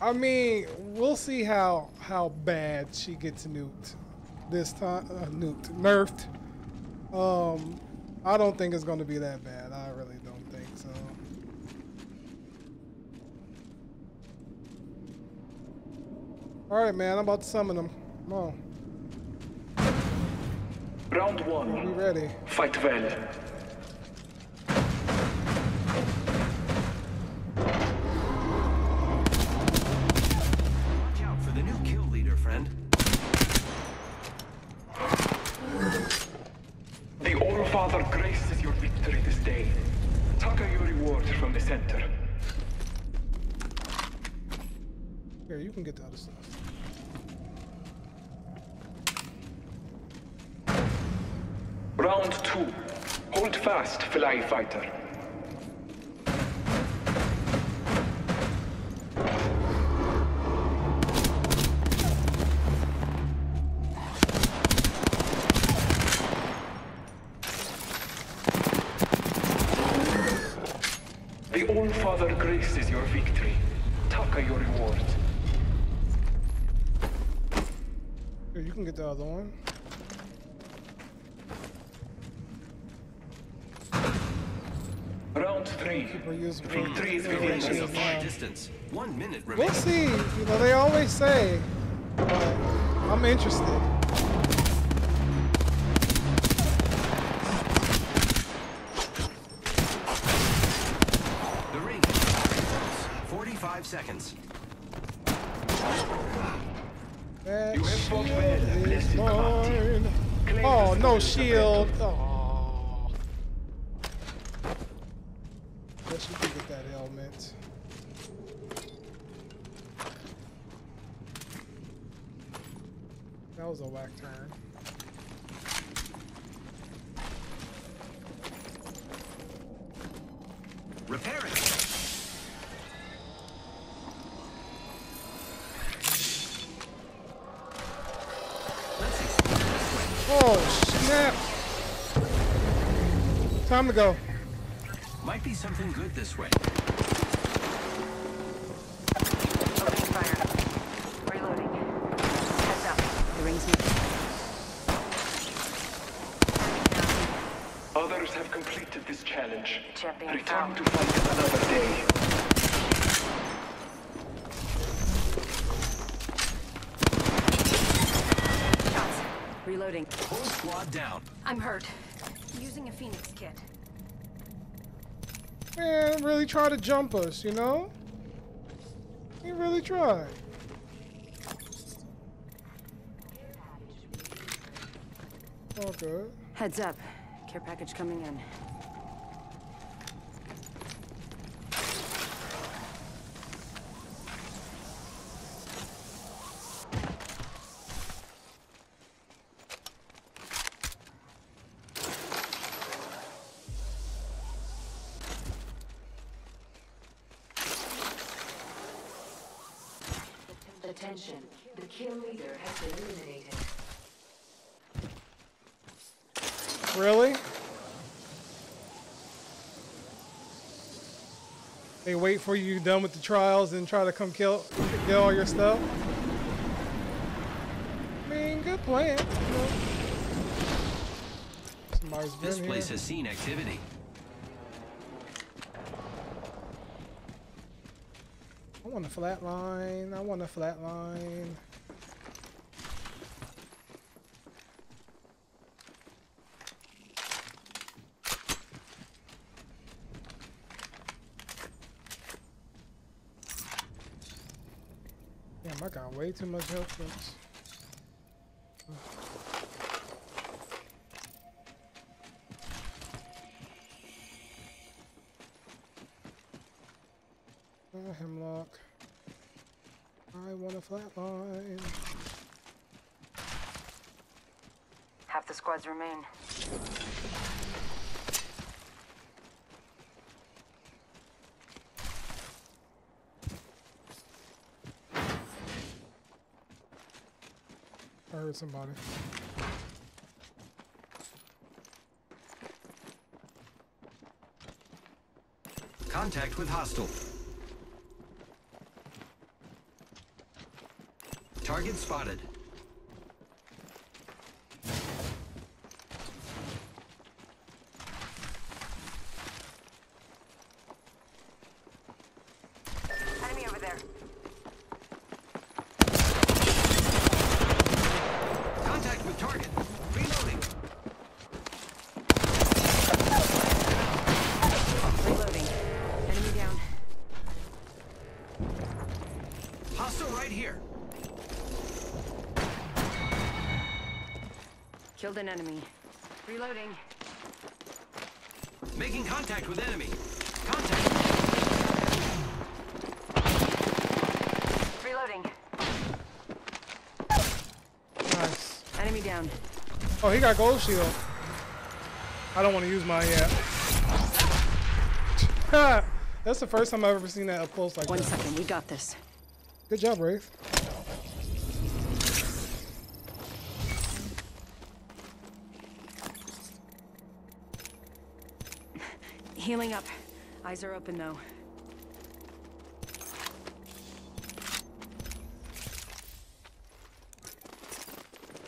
I mean, we'll see how how bad she gets nuked this time. Uh, nuked, nerfed. Um, I don't think it's going to be that bad. I really don't think so. All right, man. I'm about to summon them. Come on. Round one. Be ready. Fight well. Fighter. The All-Father graces your victory. Taka your reward. You can get the other one. Three. People use Victory is within a far distance. One minute We'll see. You know, they always say, but I'm interested. Time to go. Might be something good this way. Reloading. Heads up. The ring's Others have completed this challenge. Champion Return found. to fight another day. Shots. Reloading. Whole squad down. I'm hurt. Phoenix kit. Man, really try to jump us, you know? He really tried. All good. Heads up. Care package coming in. Attention. The kill leader has been eliminated. Really? They you're done with the trials and try to come kill get all your stuff. I mean, good plan. You know. Somebody's been This here. place has seen activity. I want a flat line. I want a flat line. too much help, folks. Hemlock. I want a flatline. Half the squads remain. Heard somebody. Contact with hostile. Target spotted. Enemy over there. Contact with target. Reloading. Reloading. Enemy down. Hostile right here. Killed an enemy. Reloading. Making contact with enemy. Contact. Reloading. Nice. Enemy down. Oh, he got gold shield. I don't want to use mine yet. That's the first time I've ever seen that up close like One that. One second, we got this. Good job, Wraith. Healing up. Eyes are open though.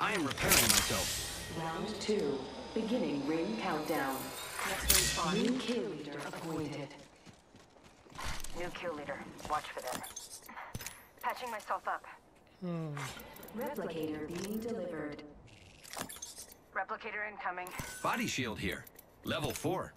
I am repairing myself. Round two. Beginning ring countdown. Next ring spawn. New kill leader appointed. New kill leader. Watch for them. Patching myself up. Hmm. Replicator being delivered. Replicator incoming. Body shield here. Level 4.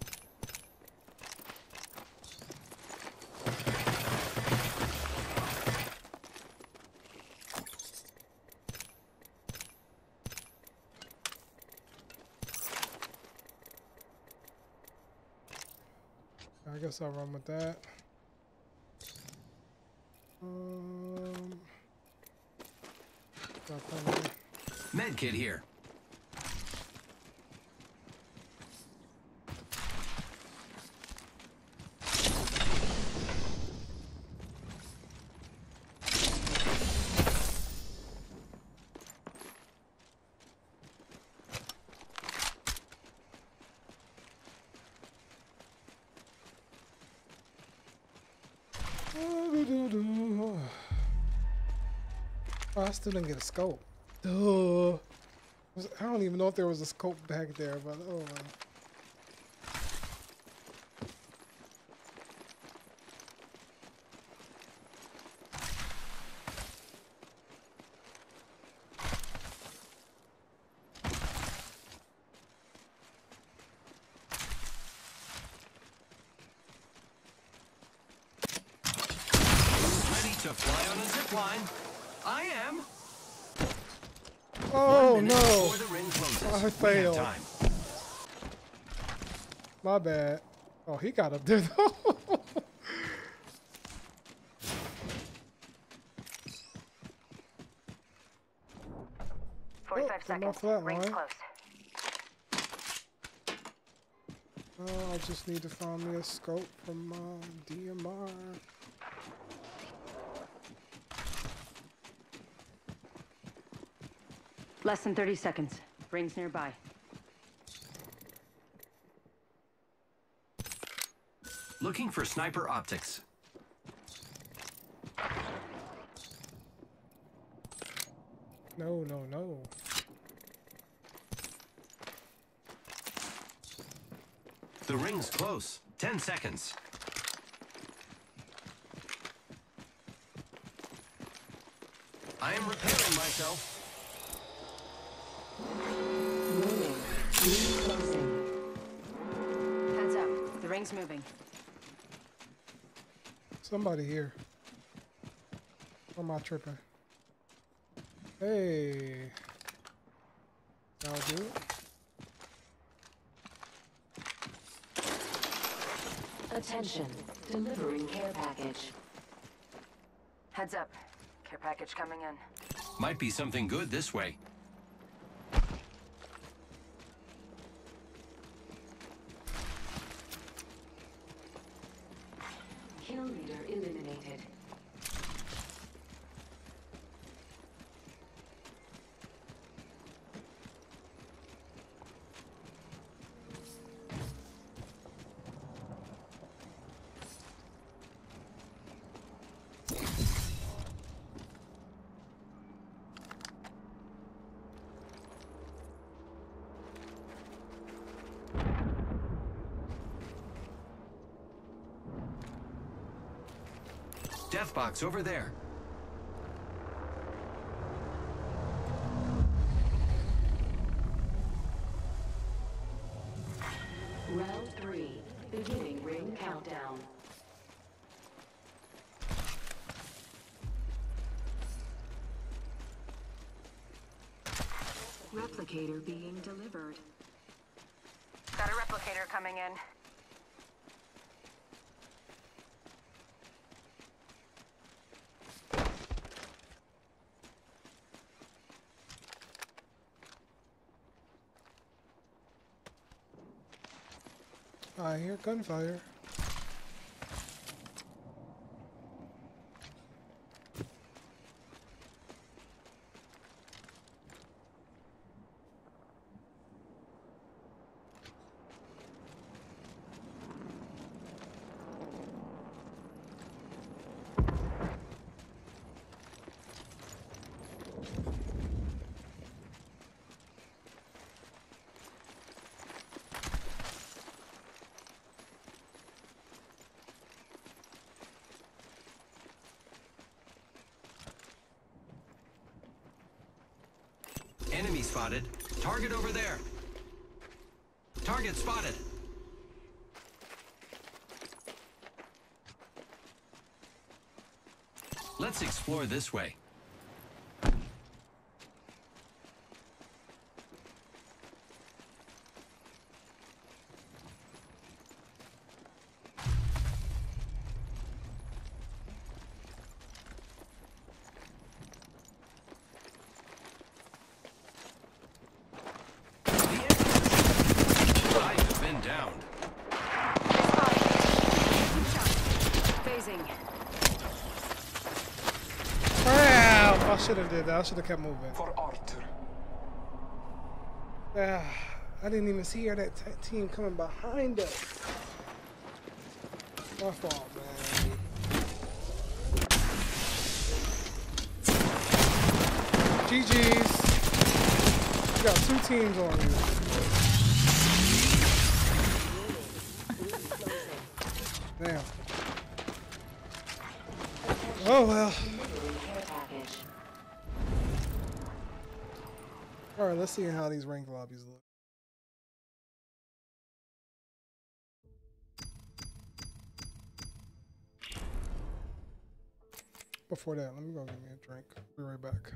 Guess I'll run with that. Um. Medkit here. I still didn't get a scope. Duh. I don't even know if there was a scope back there, but oh well. To fly on a zip line. I am. Oh no! Before the ring closes. I failed. time. My bad. Oh, he got up there though. Forty-five oh, seconds. that Rings line. close. oh, I just need to find me a scope from my DMR. Less than 30 seconds. Rings nearby. Looking for sniper optics. No, no, no. The ring's close. 10 seconds. I am repairing myself. Up. Ring's moving. Somebody here. Or am I tripping? Hey. That'll do it. Attention. Delivering care package. Heads up. Care package coming in. Might be something good this way. Kill leader eliminated. Death box over there. Round three. Beginning ring countdown. Replicator being delivered. Got a replicator coming in. I hear gunfire. Enemy spotted. Target over there. Target spotted. Let's explore this way. I have been downed. Phasing. Crap! I should have did that. I should have kept moving. For Arthur. Ah, I didn't even see her that team coming behind us. My fault, man. GG's. You got two teams on you. Damn. Oh well. Alright, let's see how these ranked lobbies look. Before that, let me go get me a drink. Be right back.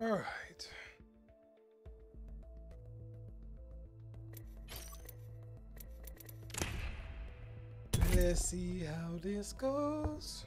All right. Let's see how this goes.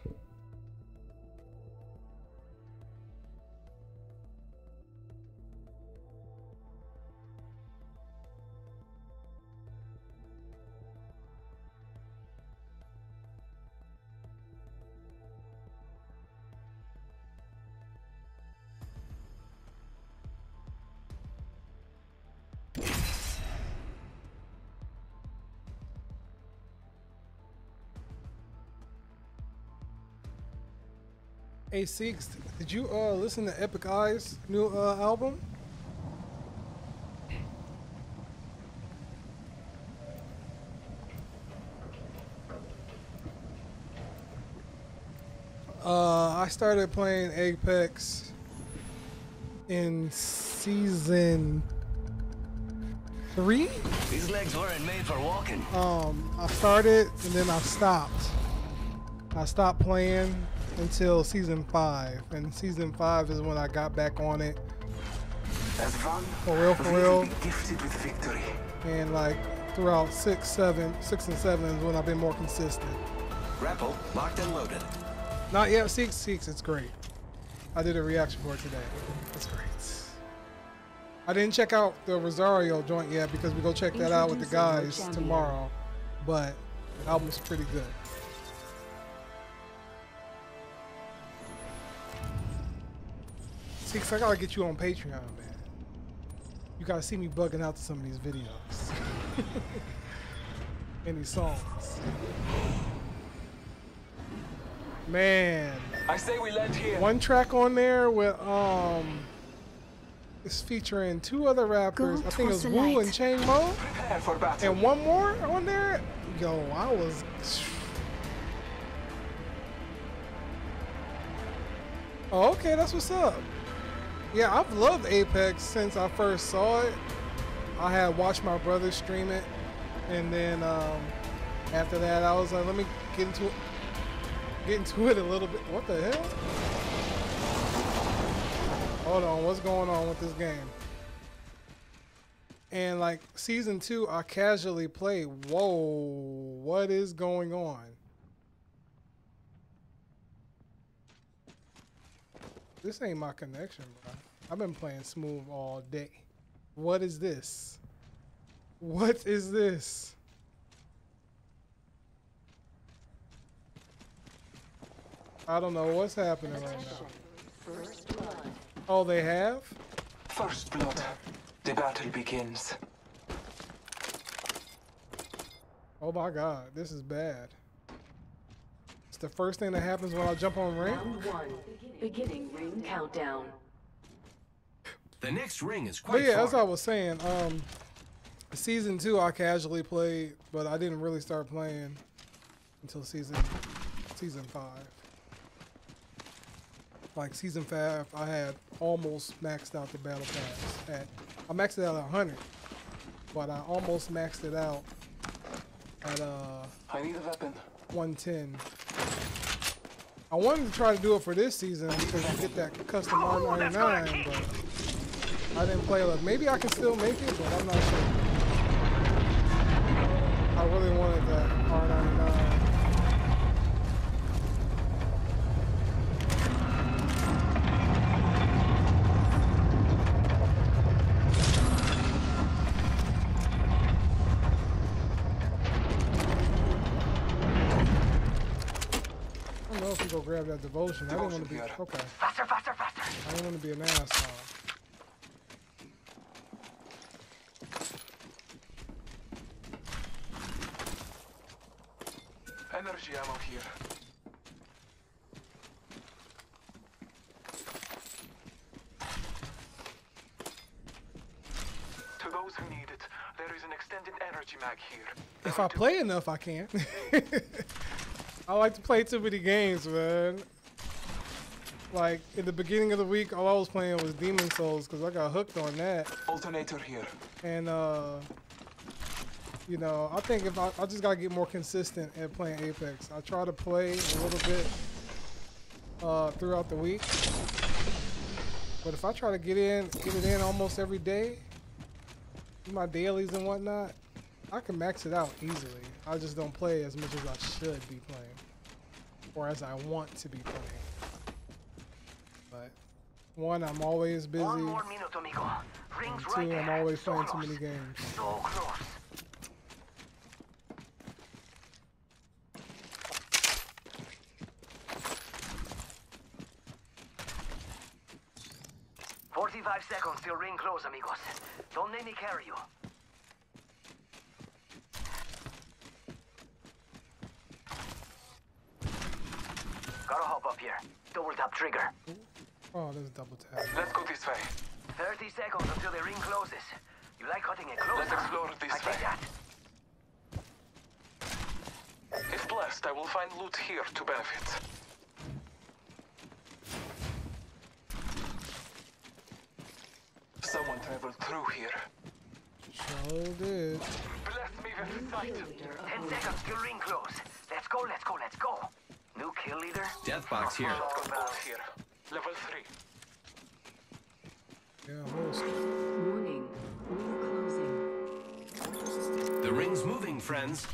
Hey Six, did you uh listen to Epic Eyes new uh album? Uh, I started playing Apex in season three. These legs weren't made for walking. Um, I started and then I stopped. I stopped playing until season five, and season five is when I got back on it. As one, For real, for we will real. be gifted with victory. And like throughout six, seven, six and seven is when I've been more consistent. Grapple locked and loaded. Not yet, six, six. It's great. I did a reaction for it today. It's great. I didn't check out the Rosario joint yet because we go check that out with the guys tomorrow. But the album's pretty good. Six, I gotta get you on Patreon, man. You gotta see me bugging out to some of these videos. and these songs. Man. I say we land here. One track on there with um is featuring two other rappers. Go I think it was Wu light. and Chain Mo. Prepare for battle. And one more on there. Yo, I was Oh, okay, that's what's up. Yeah, I've loved Apex since I first saw it. I had watched my brother stream it, and then um, after that, I was like, let me get into it, get into it a little bit. What the hell? Hold on, what's going on with this game? And like season two, I casually played. Whoa, what is going on? This ain't my connection, bro. I've been playing smooth all day. What is this? What is this? I don't know what's happening right now. First blood. Oh, they have? First blood. The battle begins. Oh my god, this is bad. It's the first thing that happens when I jump on ring. Round one. Beginning ring countdown. The next ring is But quite yeah, as I was saying, um, season two I casually played, but I didn't really start playing until season season five. Like season five, I had almost maxed out the battle pass. At I maxed it out at 100, but I almost maxed it out at uh I need a weapon. 110. I wanted to try to do it for this season because you get that custom R99, but I didn't play it. Maybe I can still make it, but I'm not sure. I really wanted that R99. I don't know if you go grab that devotion. I didn't want to be Devotion okay. Faster, faster, faster. I didn't want to be an asshole. Energy ammo here. To those who need it, there is an extended energy mag here. If I play enough, I can. I like to play too many games, man. Like in the beginning of the week, all I was playing was Demon's Souls because I got hooked on that. Alternator here. And uh, you know, I think if I, I just gotta get more consistent at playing Apex. I try to play a little bit uh, throughout the week, But if I try to get in, get it in almost every day, my dailies and whatnot, I can max it out easily. I just don't play as much as I should be playing, or as I want to be playing. But one, I'm always busy. One more minute, amigo. Rings and right I'm always So playing too many games. So close. Forty-five seconds till ring close, amigos. Don't let me carry you. Gotta hop up here. Double tap trigger. Oh, there's a double tap. Let's go this way. 30 seconds until the ring closes. You like cutting it close? Let's explore this I take way. that. If blessed, I will find loot here to benefit. Someone traveled through here. Sure did. Bless me with sight. 10 seconds till ring close. Let's go, let's go, let's go. New kill leader? Death box here. Here. Level 3. Yeah, host. Warning. Ring closing. The ring's moving, friends.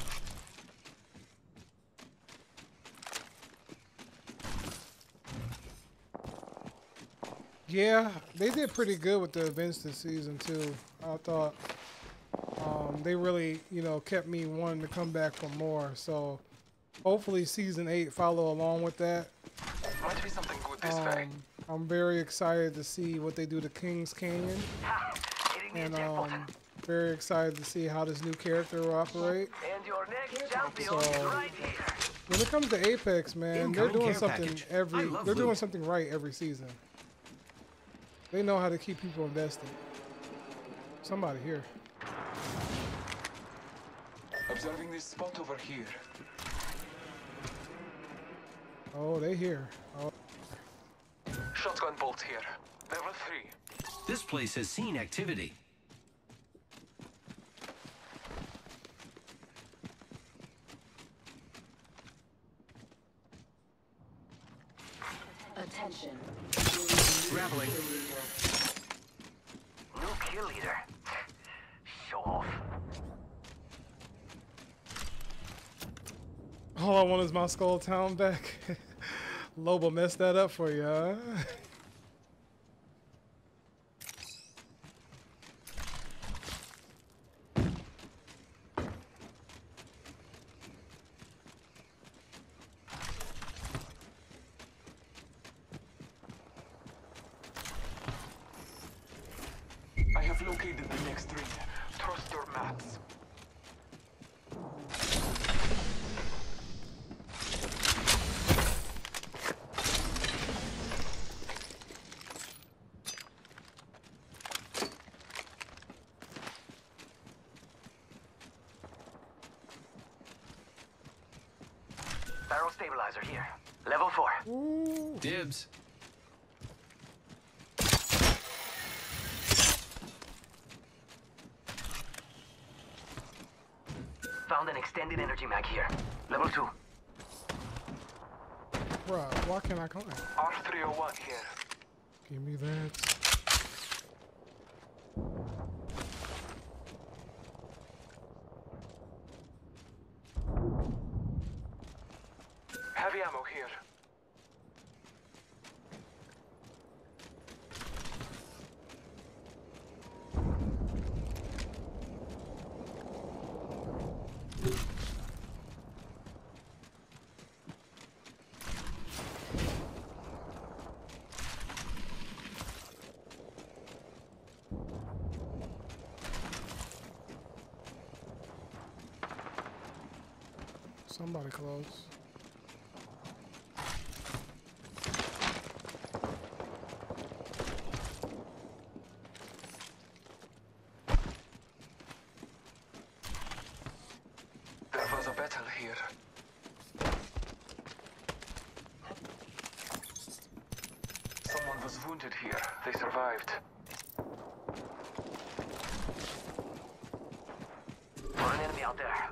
Yeah, they did pretty good with the events this season too. I thought um, they really, you know, kept me wanting to come back for more. So hopefully season eight follow along with that. Might be something good this way. Um, I'm very excited to see what they do to Kings Canyon, Ha! And eject um, very excited to see how this new character will operate. And your next champion is So- right here. When it comes to Apex, man, they're doing something package. every they're doing something right every season. They know how to keep people invested. Somebody here. Observing this spot over here. Oh, they here. Oh, Shotgun bolt here. Level 3. This place has seen activity. Attention. Grappling. New kill leader. Show off. all I want is my Skull Town back. Loba messed that up for you, huh? I have located the next ring. Trust your maps. Barrel stabilizer here. Level 4. Dibs. Found an extended energy mag here. Level 2. Bruh, why can't I climb? R301 here. Give me that. Heavy ammo here. Somebody close. There was a battle here. Someone was wounded here. They survived. Got enemy out there.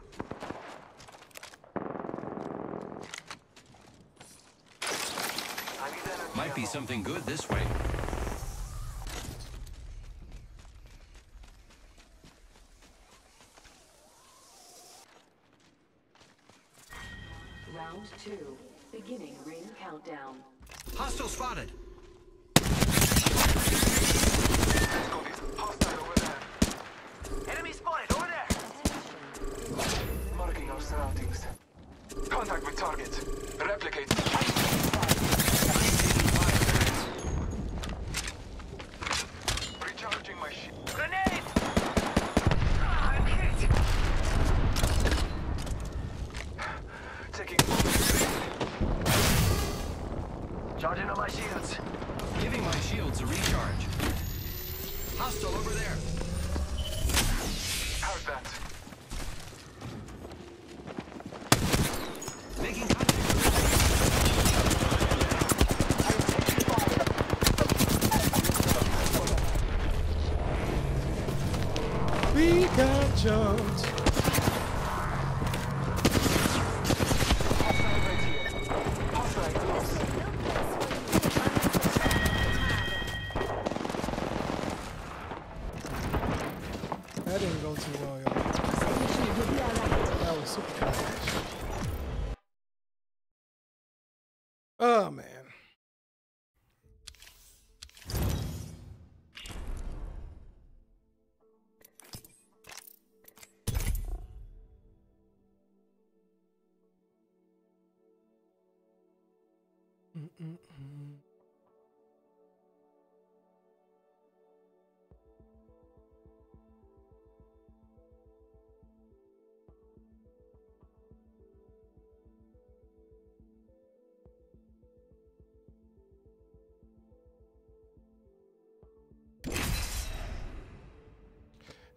I need energy Might be ammo. Something good this way.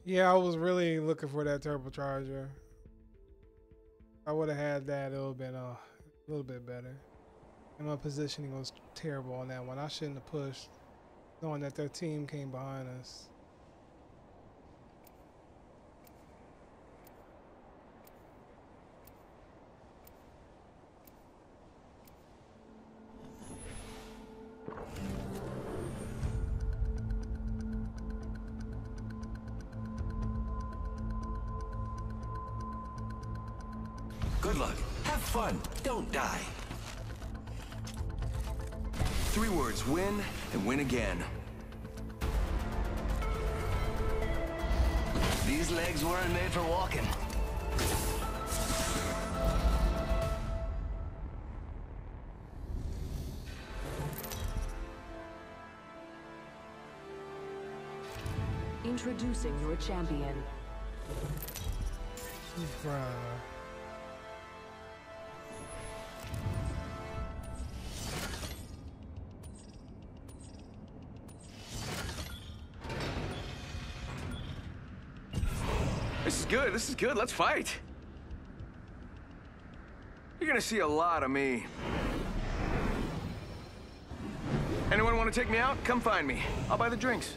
Yeah, I was really looking for that turbocharger. I would have had that, it would have been uh, a little bit better. And my positioning was terrible on that one. I shouldn't have pushed, knowing that their team came behind us. Good luck. Have fun. Don't die. Three words, win and win again. These legs weren't made for walking. Introducing your champion. Bruh. Good, this is good, let's fight. You're gonna see a lot of me. Anyone want to take me out? Come find me. I'll buy the drinks.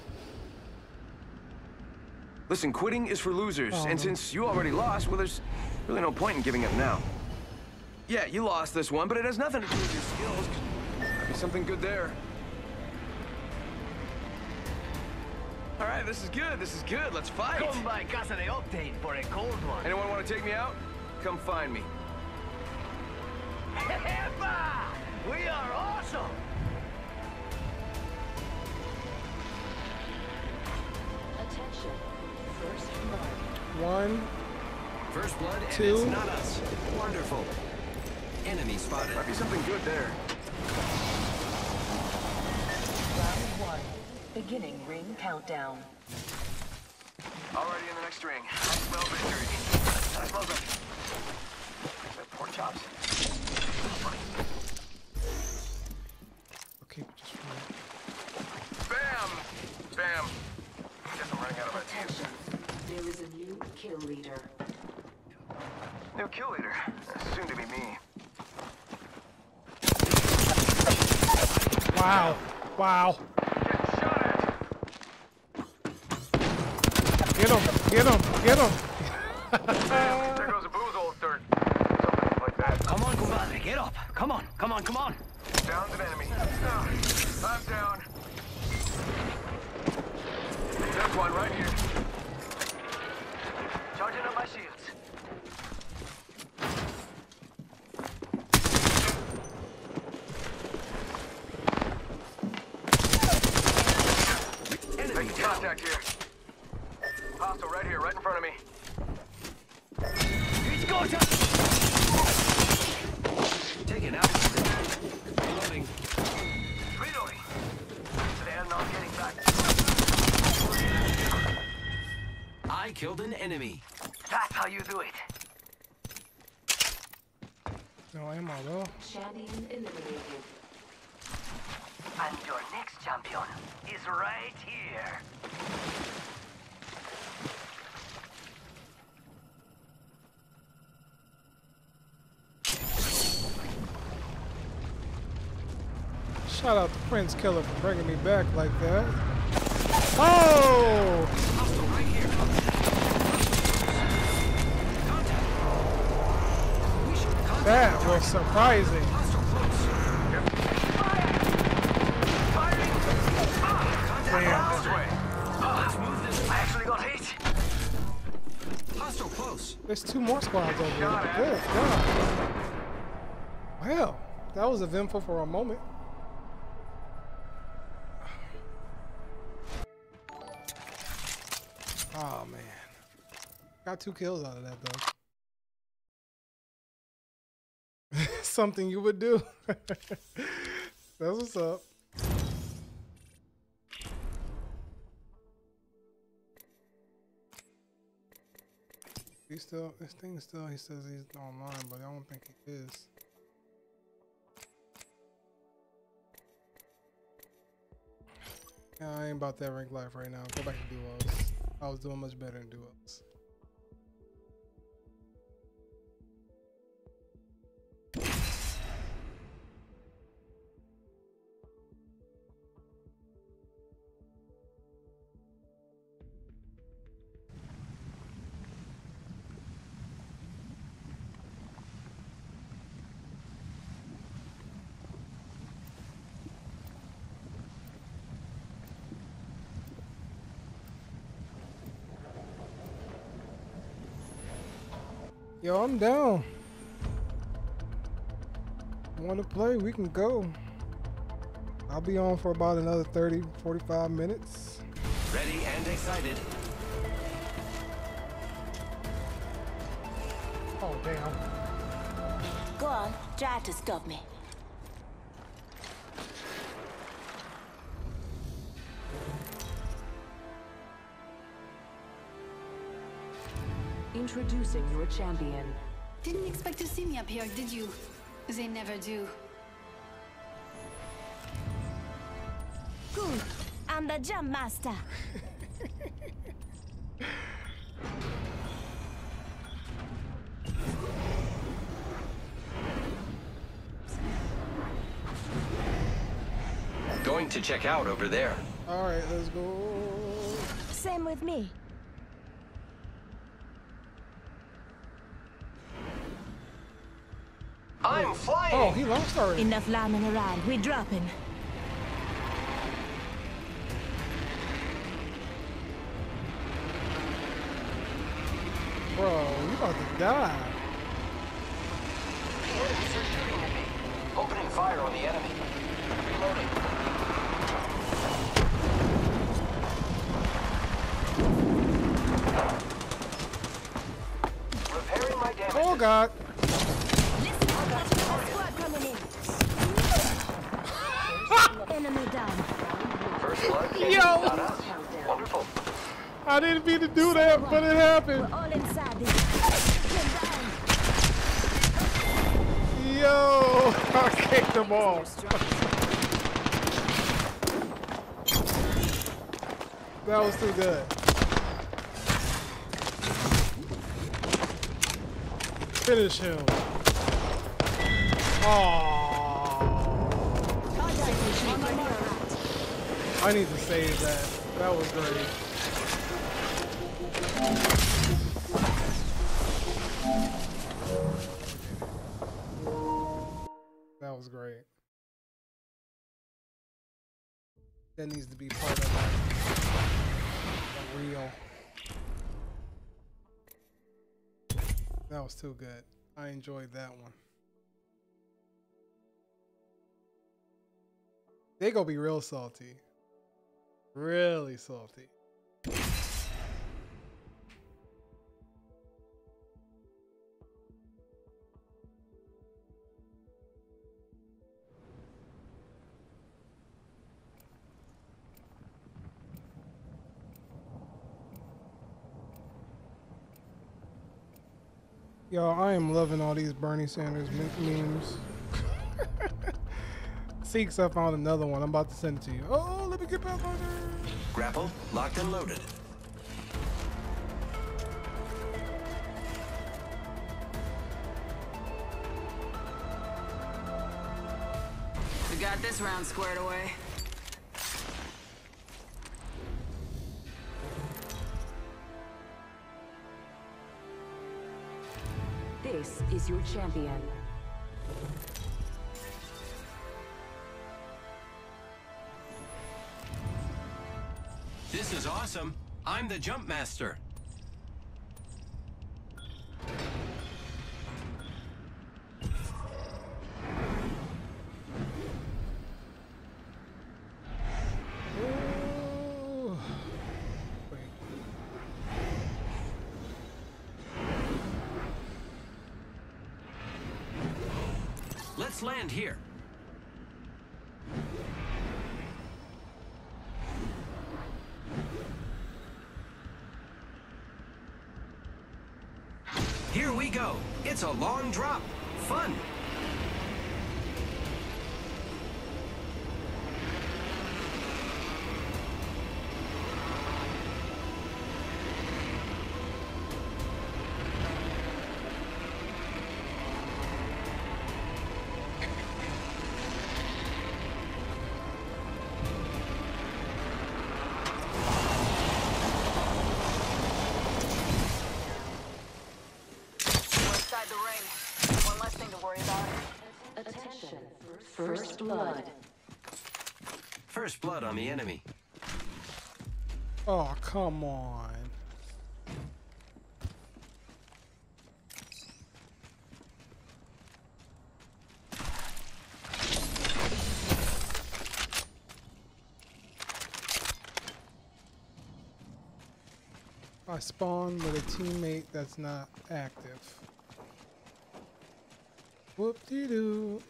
Listen, quitting is for losers, Oh, and since you already lost, well, there's really no point in giving up now. Yeah, you lost this one, but it has nothing to do with your skills. Might be something good there. Right, this is good, this is good, let's fight. Come by Casa de Octane for a cold one. Anyone want to take me out? Come find me. Epa! We are awesome! Attention. First blood. One, First blood, and Two. it's not us. Wonderful. Enemy spotted. Might be something good there. Beginning ring countdown. Already in the next ring. I smell victory. I smell them. That pork chops. I'll keep it just for me. Bam! Bam. Guess I'm running out of. Attention. There is a new kill leader. New kill leader. Soon to be me. Wow. Wow. Getting shot at. Get him. Get him. Get him. There goes a booze old third. Something like that. Come on, compadre, get up. Come on, come on, come on. Shout out to Prince Killer for bringing me back like that. Oh! Here. That was surprising. Damn. There's two more squads over there. Good God. Well, that was eventful for a moment. Two kills out of that though. Something you would do. That's what's up. He still, this thing still, he says he's online, but I don't think he is. Yeah, I ain't about that rank life right now. Go back to duos. I was doing much better in duos. Yo, I'm down. Want to play? We can go. I'll be on for about another 30, 45 minutes. Ready and excited. Oh, damn. Go on, try to stop me. Introducing your champion. Didn't expect to see me up here, did you? They never do. Good. I'm the jump master. Going to check out over there. All right, let's go. Same with me. Oh, he lost already. Enough lambing around. We're dropping. Bro, you about to die. The enemies are shooting at me. Opening fire on the enemy. Reloading. Repairing my damage. Oh, God. Squad coming in. Enemy down. First blood. Yo. Wonderful. I didn't mean to do that, but it happened. We're all inside this. Yo, I kicked them off. That was too good. Finish him. Oh, I need to save that. That was great. That was great. That needs to be part of a reel. That was too good. I enjoyed that one. They gonna be real salty. Really salty. Yo, I am loving all these Bernie Sanders memes. Seeks, I found another one. I'm about to send it to you. Oh, let me get back on there. Grapple, locked and loaded. We got this round squared away. This is your champion. I'm the jump master. It's a long drop. Fun. Blood on the enemy. Oh, come on. I spawn with a teammate that's not active. Whoop-de-doo.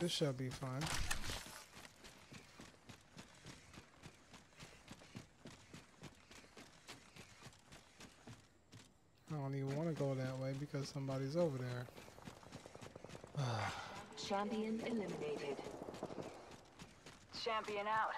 This shall be fun. I don't even want to go that way because somebody's over there. Champion eliminated. Champion out.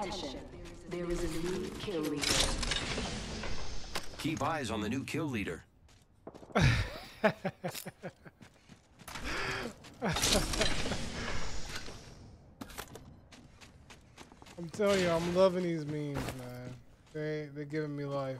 Attention. There is a new kill leader. Keep eyes on the new kill leader. I'm telling you, I'm loving these memes, man. They they're giving me life.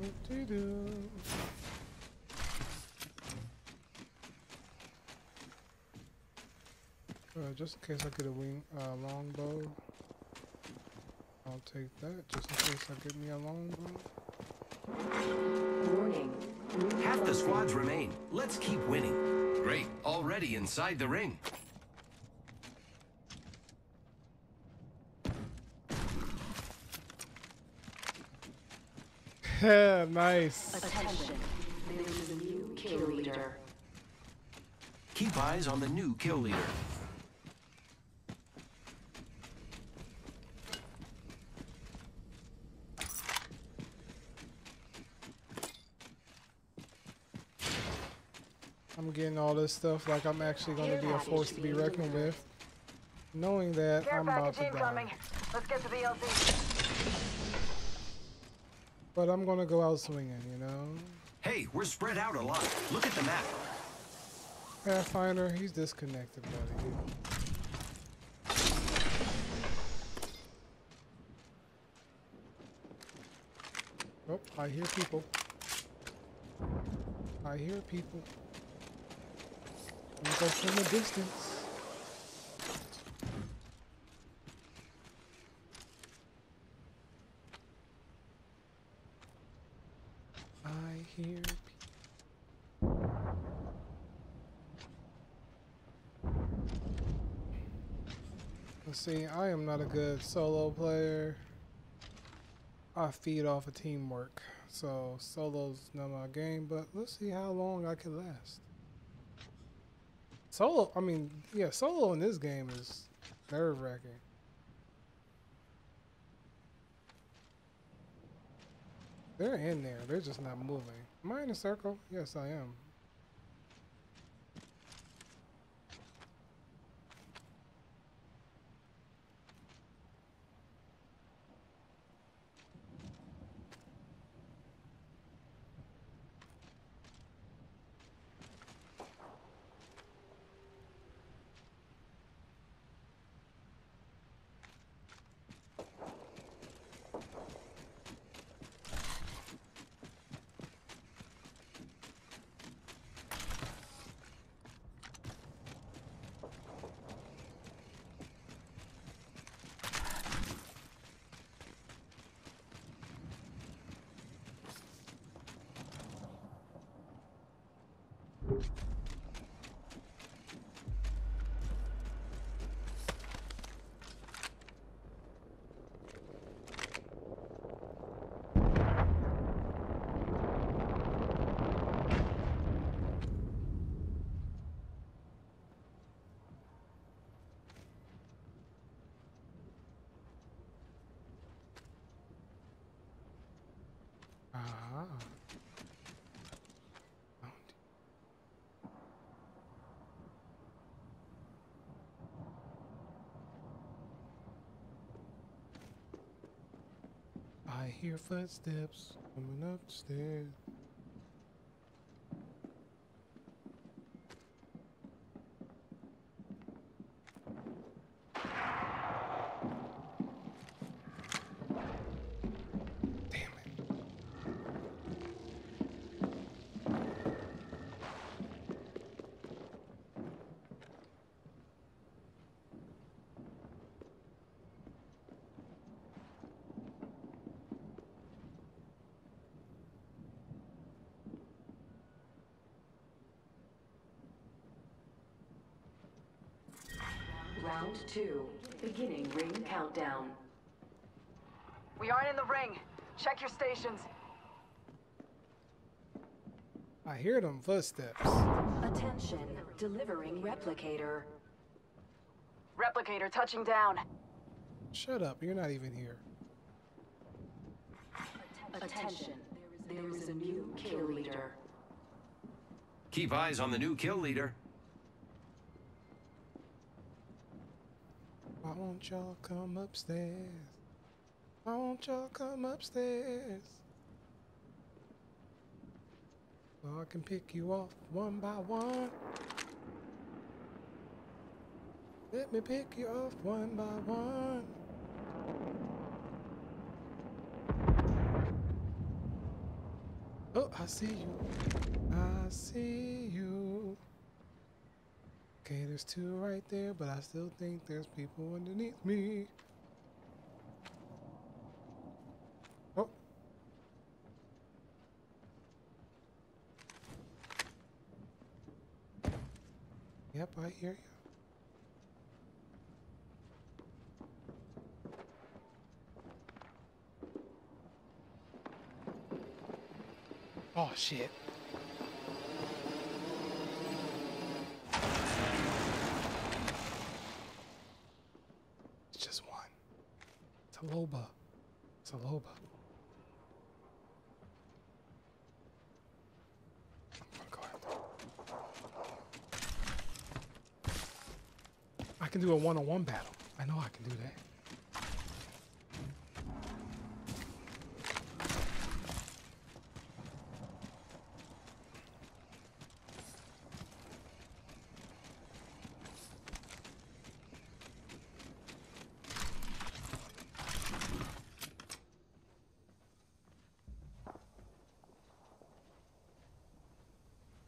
Whoop-de-doo. Uh, just in case I get a wing, uh, longbow, I'll take that. Just in case I get me a longbow. Warning. Half the squads remain. Let's keep winning. Great. Already inside the ring. nice. Attention. There is a new kill leader. Keep eyes on the new kill leader. I'm getting all this stuff like I'm actually going to be a force to be reckoned with. Knowing that Care I'm about to die. incoming. Let's get to the LZ. But I'm going to go out swinging, you know? Hey, we're spread out a lot. Look at the map. Pathfinder, he's disconnected, buddy. Oh, I hear people. I hear people. We go from a distance. I hear Let's see, I am not a good solo player. I feed off of teamwork. So solo's not my game, but let's see how long I can last. Solo, I mean, yeah, solo in this game is nerve wracking. They're in there, they're just not moving. Am I in a circle? Yes, I am. Ah. I hear footsteps coming up the stairs. Round two. Beginning ring countdown. We aren't in the ring. Check your stations. I hear them footsteps. Attention. Delivering replicator. Replicator touching down. Shut up, you're not even here. Attention. There is a new kill leader. Keep eyes on the new kill leader. Why won't y'all come upstairs? Why won't y'all come upstairs? I can pick you off one by one. Let me pick you off one by one. Oh, I see you. I see you. Okay, there's two right there, but I still think there's people underneath me. Oh. Yep, I hear you. Oh shit. It's a Loba. It's a Loba. Oh I can do a one-on-one battle. I know I can do that.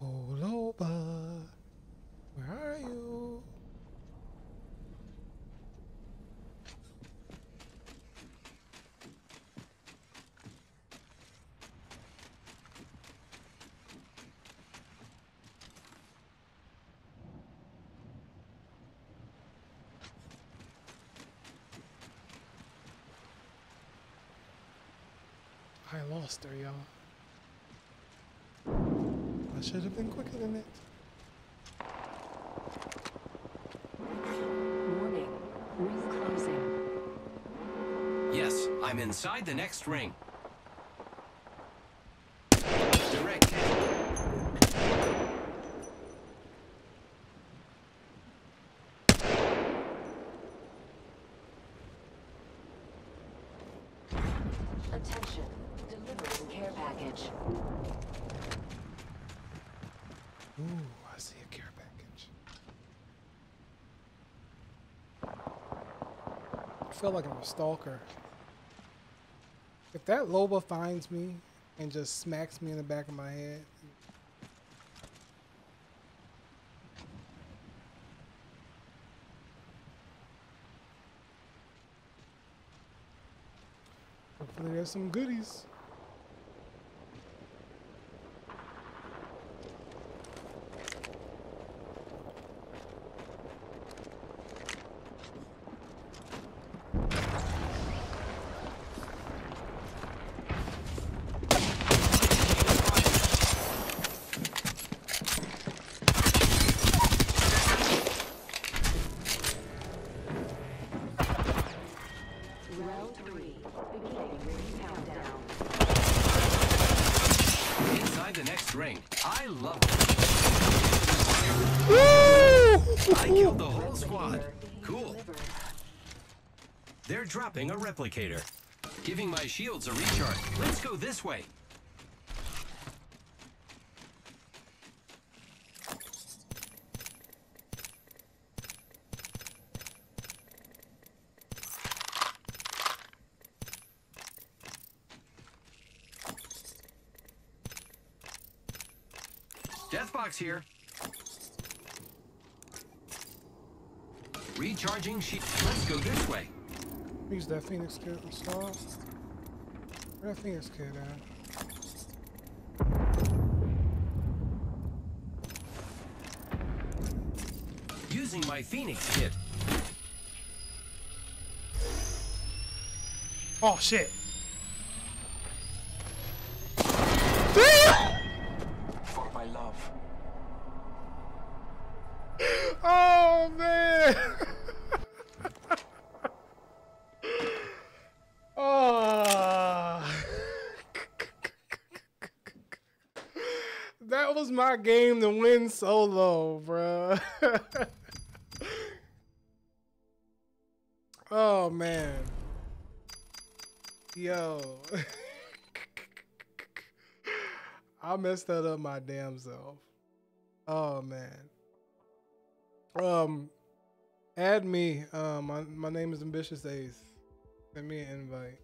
Oh, Loba, where are you? I y'all. I should have been quicker than it. Warning. Ring closing. Yes, I'm inside the next ring. Direct hit. Attention. Delivering care package. Ooh, I see a care package. I feel like I'm a stalker. If that Loba finds me and just smacks me in the back of my head, hopefully there's some goodies. A replicator. Giving my shields a recharge. Let's go this way. Deathbox here. Recharging shield. Let's go this way. Use that Phoenix kit star. Where that Phoenix kit at? Using my Phoenix kit. Oh shit! For my love. Oh man! oh. that was my game to win solo, bruh. oh man. Yo. I messed that up my damn self. Oh man. Um, add me. Um, my my name is Ambitious Ace. Send me an invite.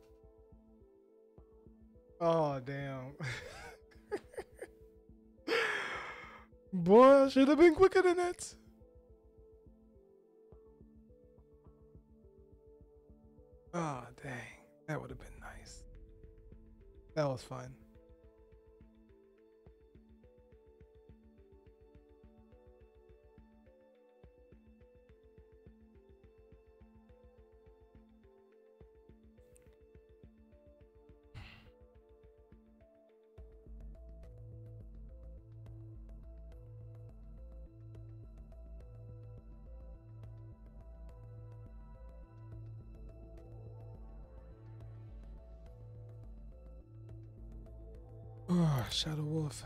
Oh damn. Boy, I should have been quicker than that. Oh dang, that would have been nice. That was fun. Shadow Wolf.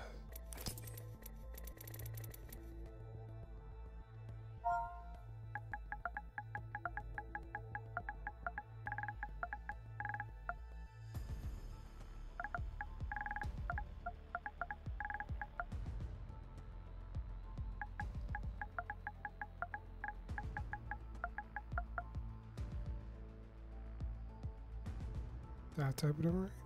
I type it in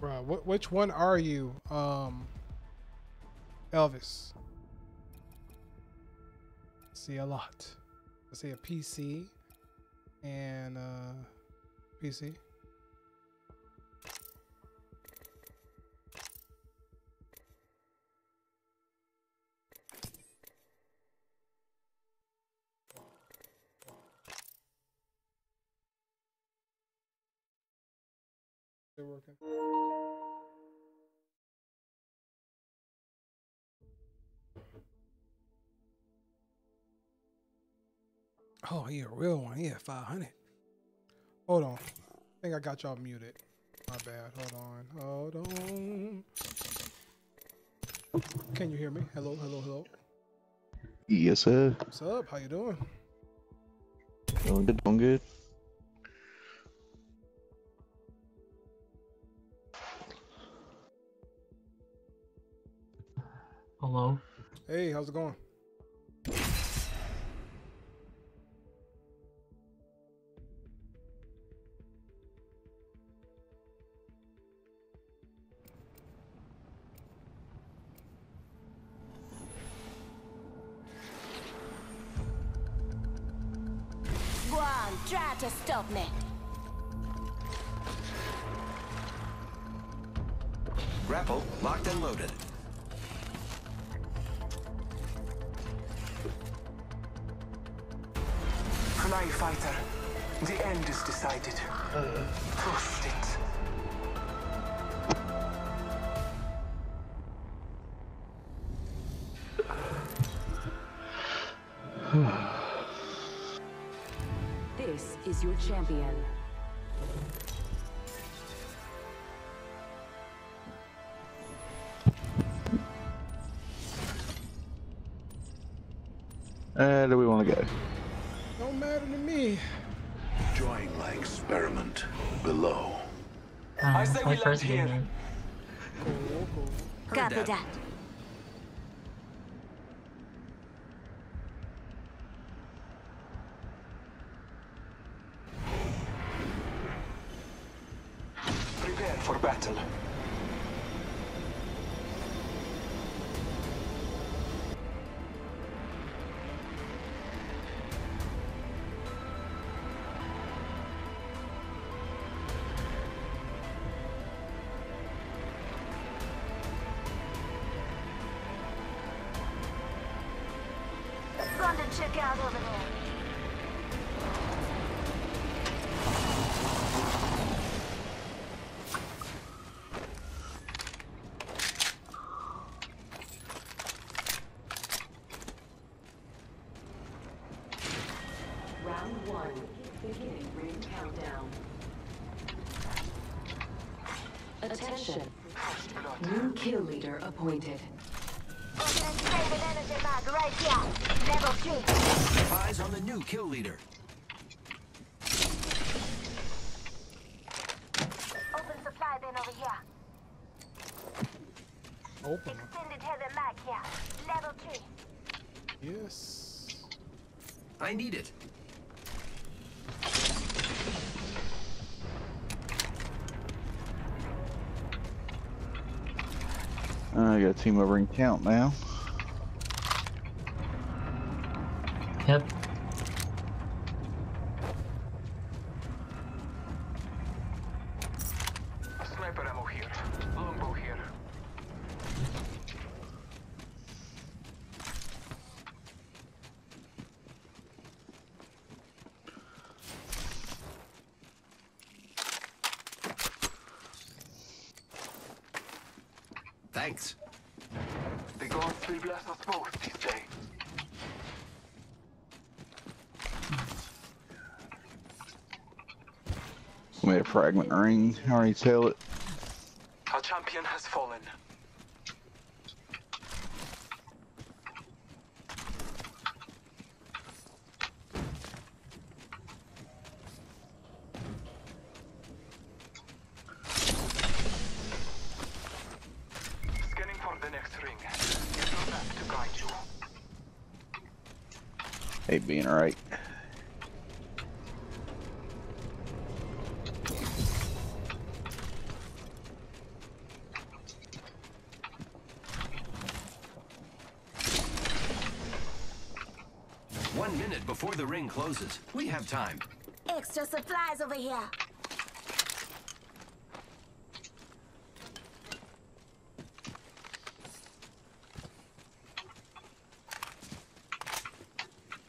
Bro, which one are you, um, Elvis? See a lot. I see a PC and uh, PC. Oh, he a real one. He at 500. Hold on. I think I got y'all muted. My bad. Hold on. Hold on. Can you hear me? Hello, hello, hello. Yes, sir. What's up? How you doing? Doing good, doing good. Hello. Hey, how's it going? Champion. Uh, do we want to go? Don't matter to me. Join my experiment below. I say we land here. Copy that. I need it. I got a team over in count now. Yep. Thanks. The gods will bless us both this day. We made a fragment ring. I already tell it. Our champion has fallen. Scanning for the next ring. Use your map to guide you. Hate being right. One minute before the ring closes. We have time. Extra supplies over here.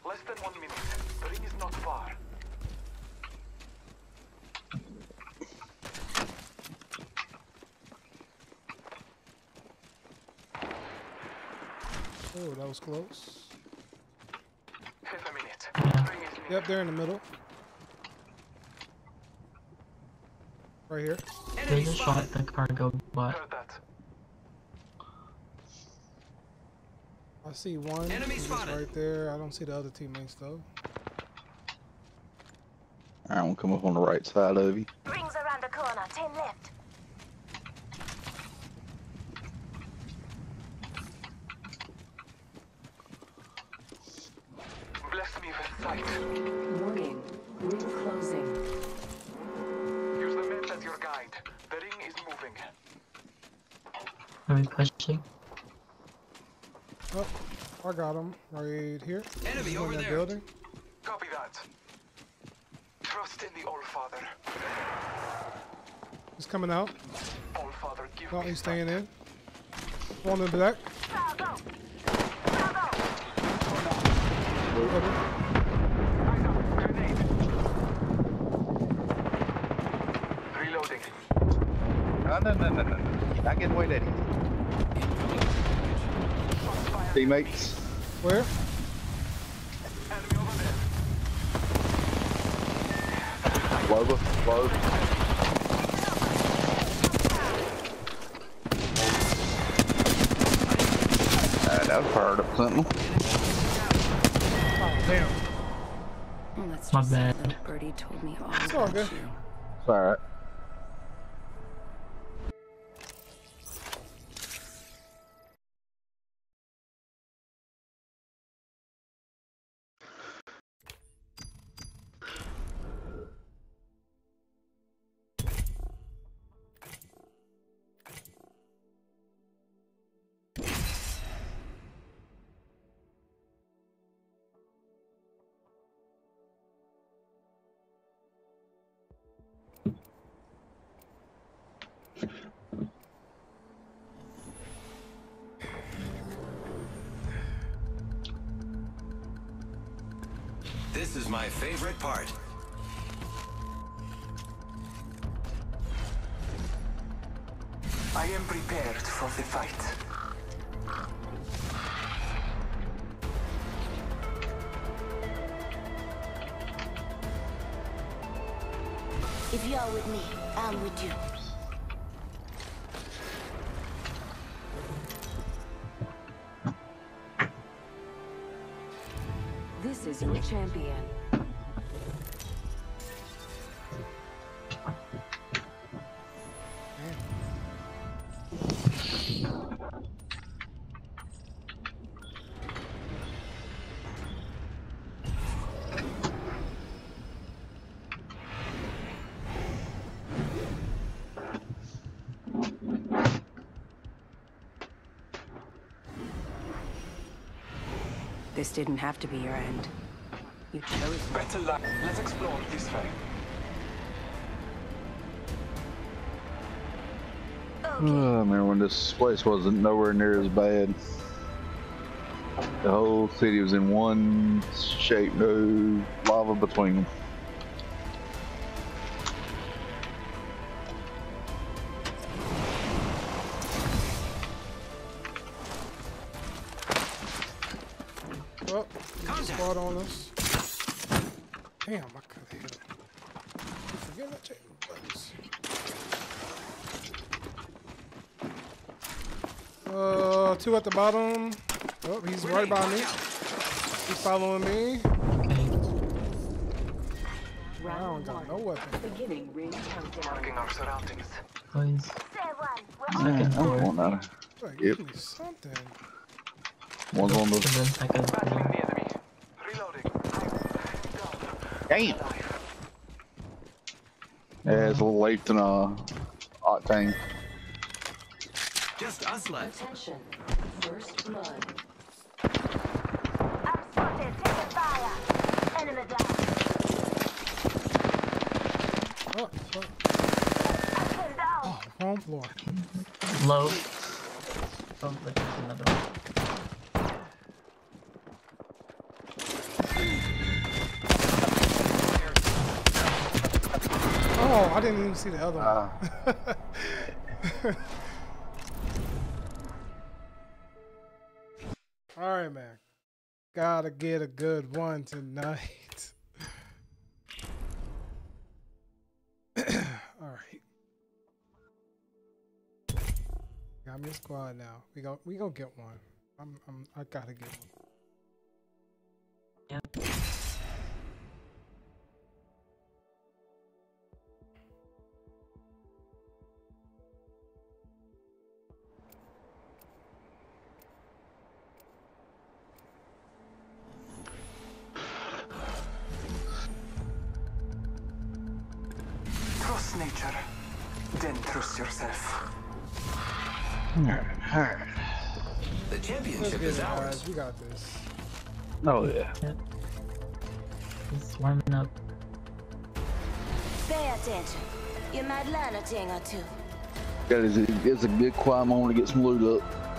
Less than one minute. The ring is not far. Oh, that was close. Half a minute. Ring is near. Yep, they're in the middle. Right here. They just shot the cargo bot. I see one. Enemy He's spotted. right there. I don't see the other teammates though. Alright, I won't come up on the right side of you. Coming out. All-Father, No, he's staying in. One in. Reloading. No, no, no, no, no. Not getting that. Teammates. Where? Enemy over there. Loba. Low. Uh, that was fired up something. Oh, damn. Oh, that's My bad. Birdie told me all It's all about good. you. It's alright. My favorite part. I am prepared for the fight. If you are with me, I'm with you. This is your champion. This didn't have to be your end. You chose it. Better luck. Let's explore this way. Oh, I remember when this place wasn't nowhere near as bad. The whole city was in one shape, no lava between them. At the bottom. Oh, he's right by me. He's following me. I don't got no weapon. Beginning ring countdown. Marking our surroundings. Please. Man, I'm going out. Wait, Yep. give me something. One's on the. seconds. Damn. Yeah, it's a little late than uh, octane. Just us left. Attention. First. I'm spotted. Taking fire. Enemy down. Oh, fuck. I'm pinned down. Oh, wrong floor. Low. Oh, but there's another one. Oh, I didn't even see the other one. All ah. get a good one tonight. All right. Got me a squad now. We go. We go get one. I'm. I'm. I gotta get one. Oh yeah. He's warming up. Pay attention. You might learn a thing or two. That is a, it's a good quiet moment to get some loot up.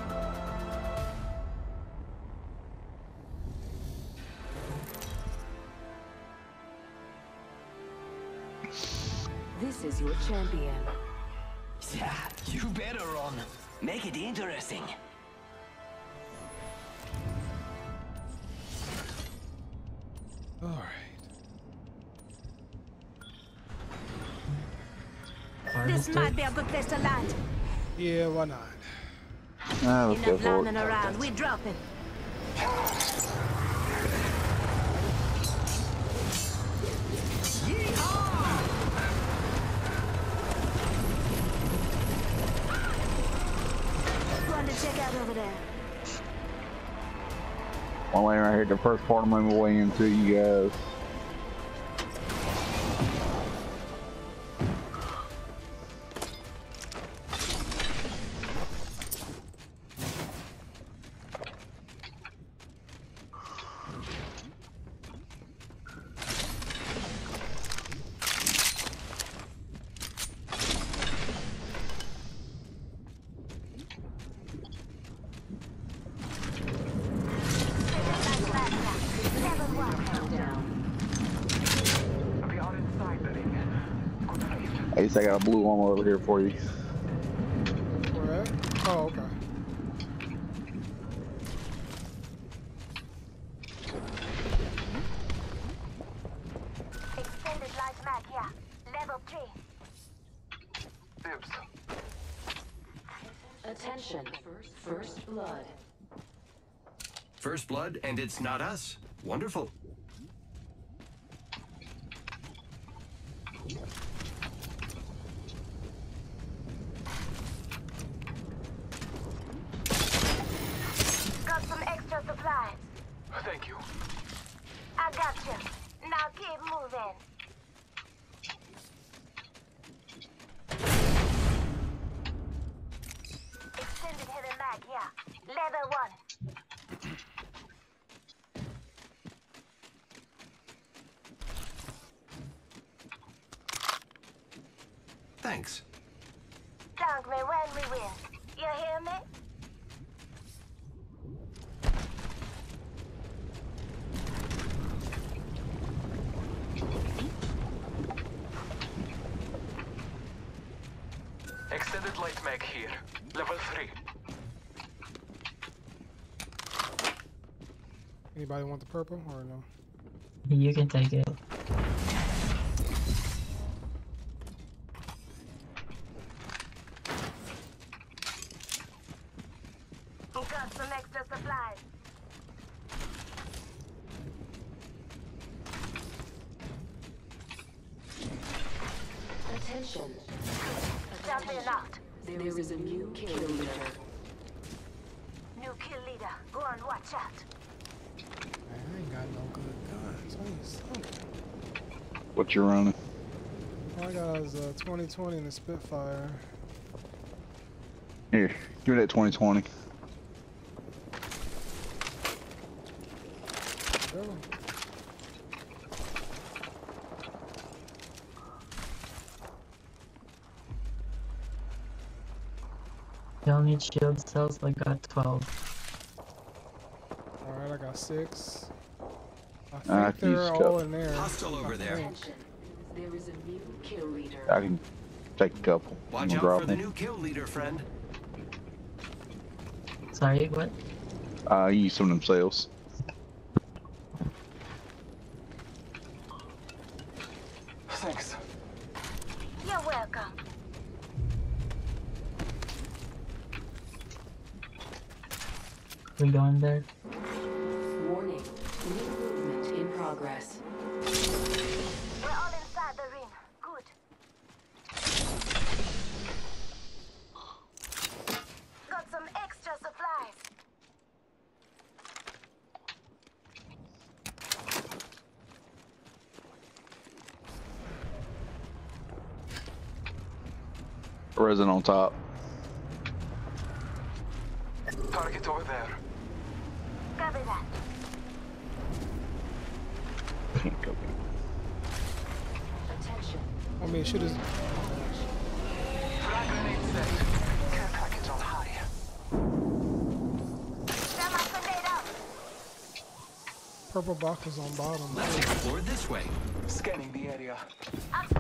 This is your champion. Yeah, you better run. Make it interesting. A good place to land. Yeah, why not? Ah, let's go Enough for landing around. We dropping. Going to check out over there. One lane right here, the first part of my way into you guys. At least I got a blue one over here for you. Where at? Oh, okay. Extended light mag here. Level 3. Dibs. Attention. First, first blood. First blood, and it's not us. Wonderful. Got some extra supplies. Thank you. I got you. Now keep moving. Extended heavy mag here. Level 1. Thanks. Thank me when we win. You hear me? Extended light mag here. Level 3. Anybody want the purple or no? You can take it. Got some extra supplies. Attention. Sound me not. There is a new kill leader. New kill leader. Go on, watch out. Man, I ain't got no good guns. I need something. What you running? All I got is a 2020 and a Spitfire. Here, give me that 2020. Really? Y'all need shield cells? I got 12. Alright, I got six. I think Ah, I can use they're all couple. in there. Hostile over I there. think. There is a new kill leader. I can take a couple. I'm Watch gonna out drop for the new kill leader, friend. Sorry, what? Uh, use some themselves. Thanks. You're welcome. We going there? Warning. New movement in progress. We're all inside the ring. Good. Got some extra supplies. Resin on top. Target over there. Copy that. Can't. Attention. I mean, shit is. Frag grenade set. Care package on high. Got grenade out. Purple box is on bottom. Let's explore this way. Scanning the area. Gold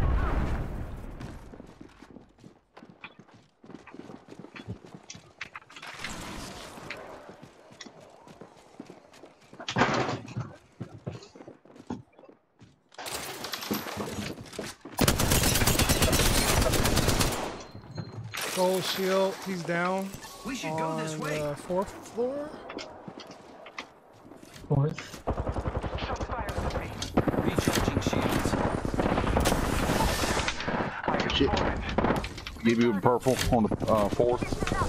shield, he's down. We should go this on way. The fourth floor. Fourth. Recharging shields. Shit. Give you a purple on the uh, fourth.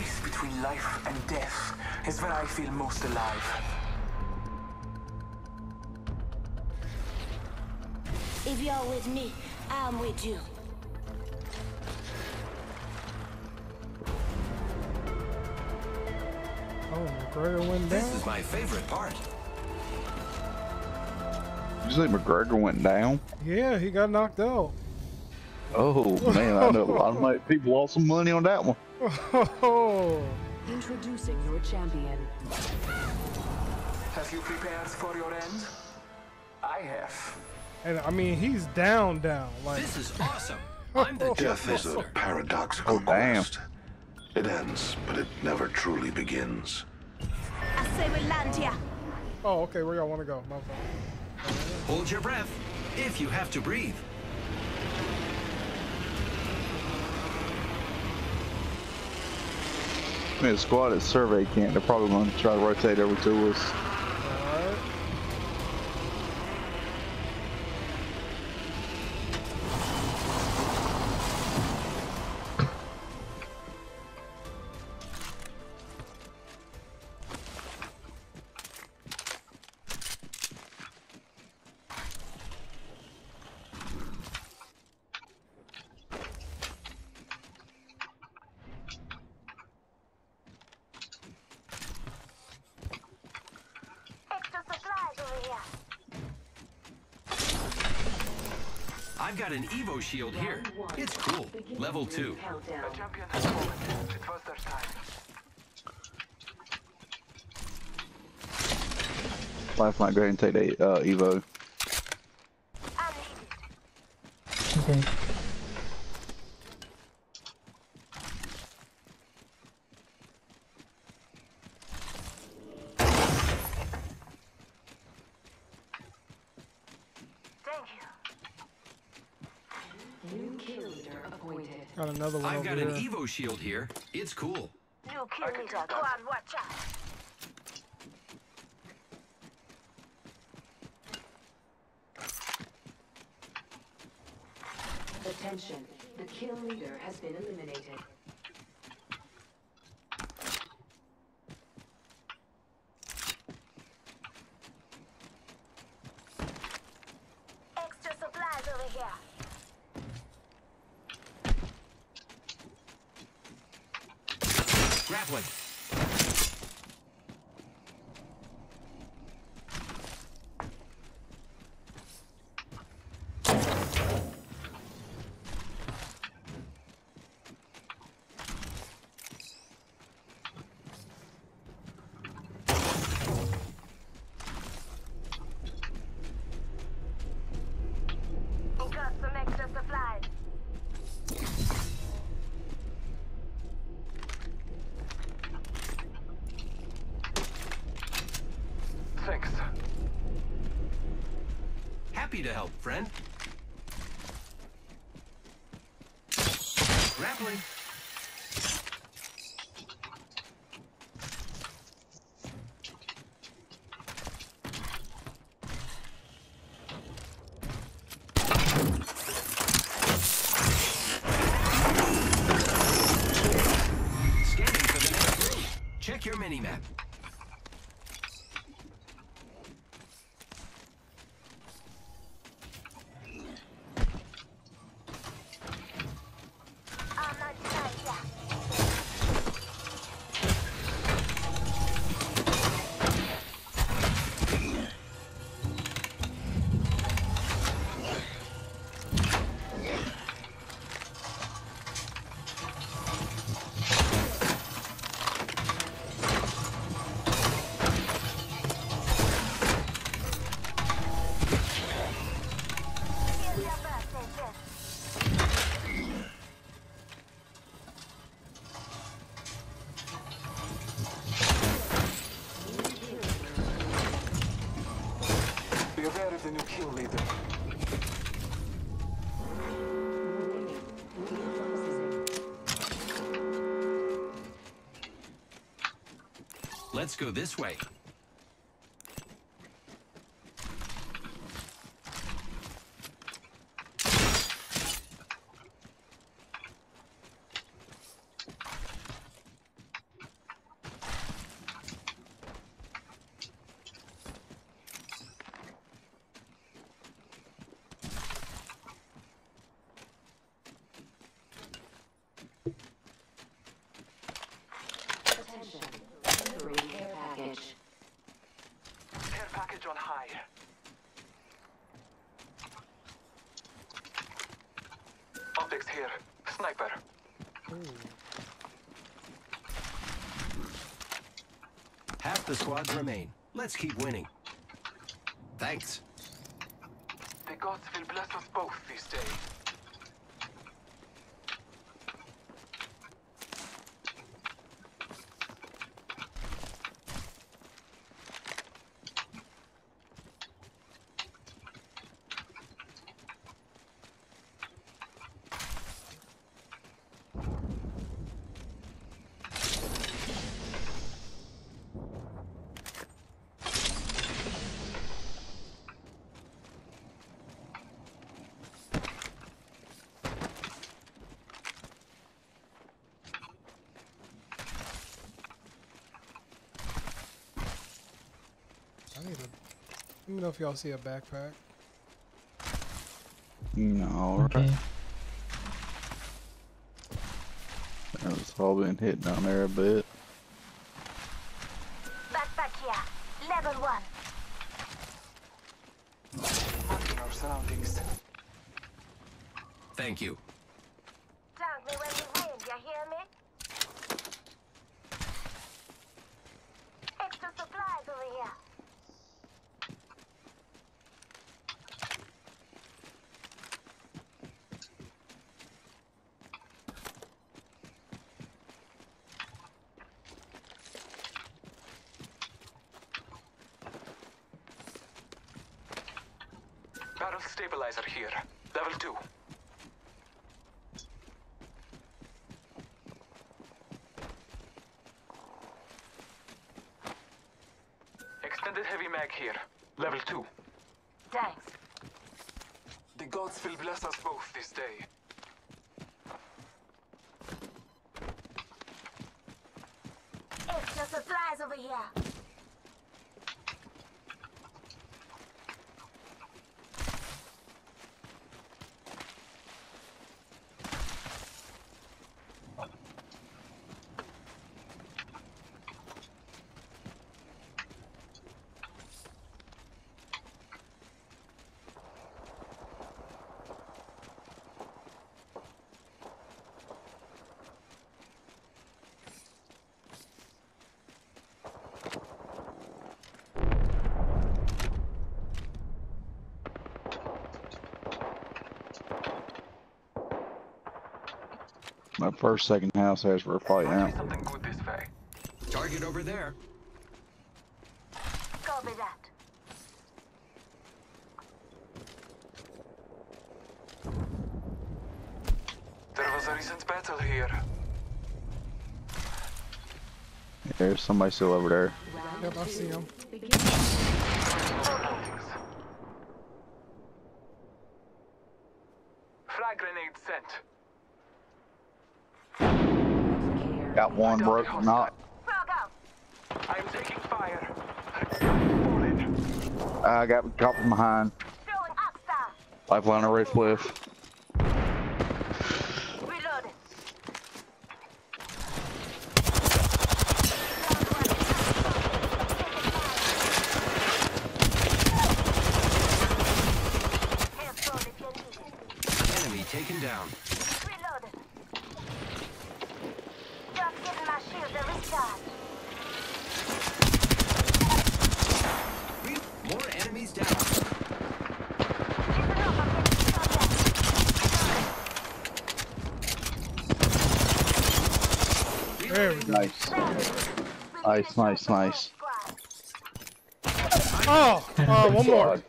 The place between life and death is where I feel most alive. If you're with me, I'm with you. Oh, McGregor went down. This is my favorite part. Did you say McGregor went down? Yeah, he got knocked out. Oh man, I know a lot of people lost some money on that one. Oh. Introducing your champion. Have you prepared for your end? I have. And I mean, he's down, down. Like This is awesome. I'm the Death is a paradoxical Oh quest. It ends, but it never truly begins. I say we land here. Oh, okay. Where y'all want to go? My. Hold your breath if you have to breathe. The squad at survey camp, they're probably going to try to rotate over to us. Shield here. It's cool. Level 2. A champion has fallen. It was their time. Life might go and take the uh, Evo. Okay. Thank you. New kill leader appointed. Got another one I've over got here. an Evo shield here. It's cool. New kill leader. Go on, watch out. Attention. The kill leader has been eliminated. Extra supplies over here. Grappling. Got some extra supplies. Thanks. To help, friend. Let's go this way. Attention. Delivering care package. Care package on high. Optics here. Sniper. Half the squads remain. Let's keep winning. Thanks. The gods will bless us both this day. I need a. Let me know if y'all see a backpack. No, Okay. right. It's all been hit down there a bit. Backpack here. Level one. Marking our surroundings. Thank you. Thank me when you win, you hear me? Extra supplies over here. Barrel stabilizer here. Level 2. Extended heavy mag here. Level 2. Thanks. The gods will bless us both this day. Extra supplies over here. My first, second house has we're fighting out. Something good this way. Target over there. Copy that. There was a recent battle here. There's somebody still over there. Yep, I see him. Frag grenade sent. Got one broken knot. I am taking fire. I got caught from behind. Lifeline already cliff. Reloading. Enemy taken down. Reloading. Just getting my shield to recharge. More enemies down. There we go. Nice. Nice, nice, nice. Oh, uh, one more.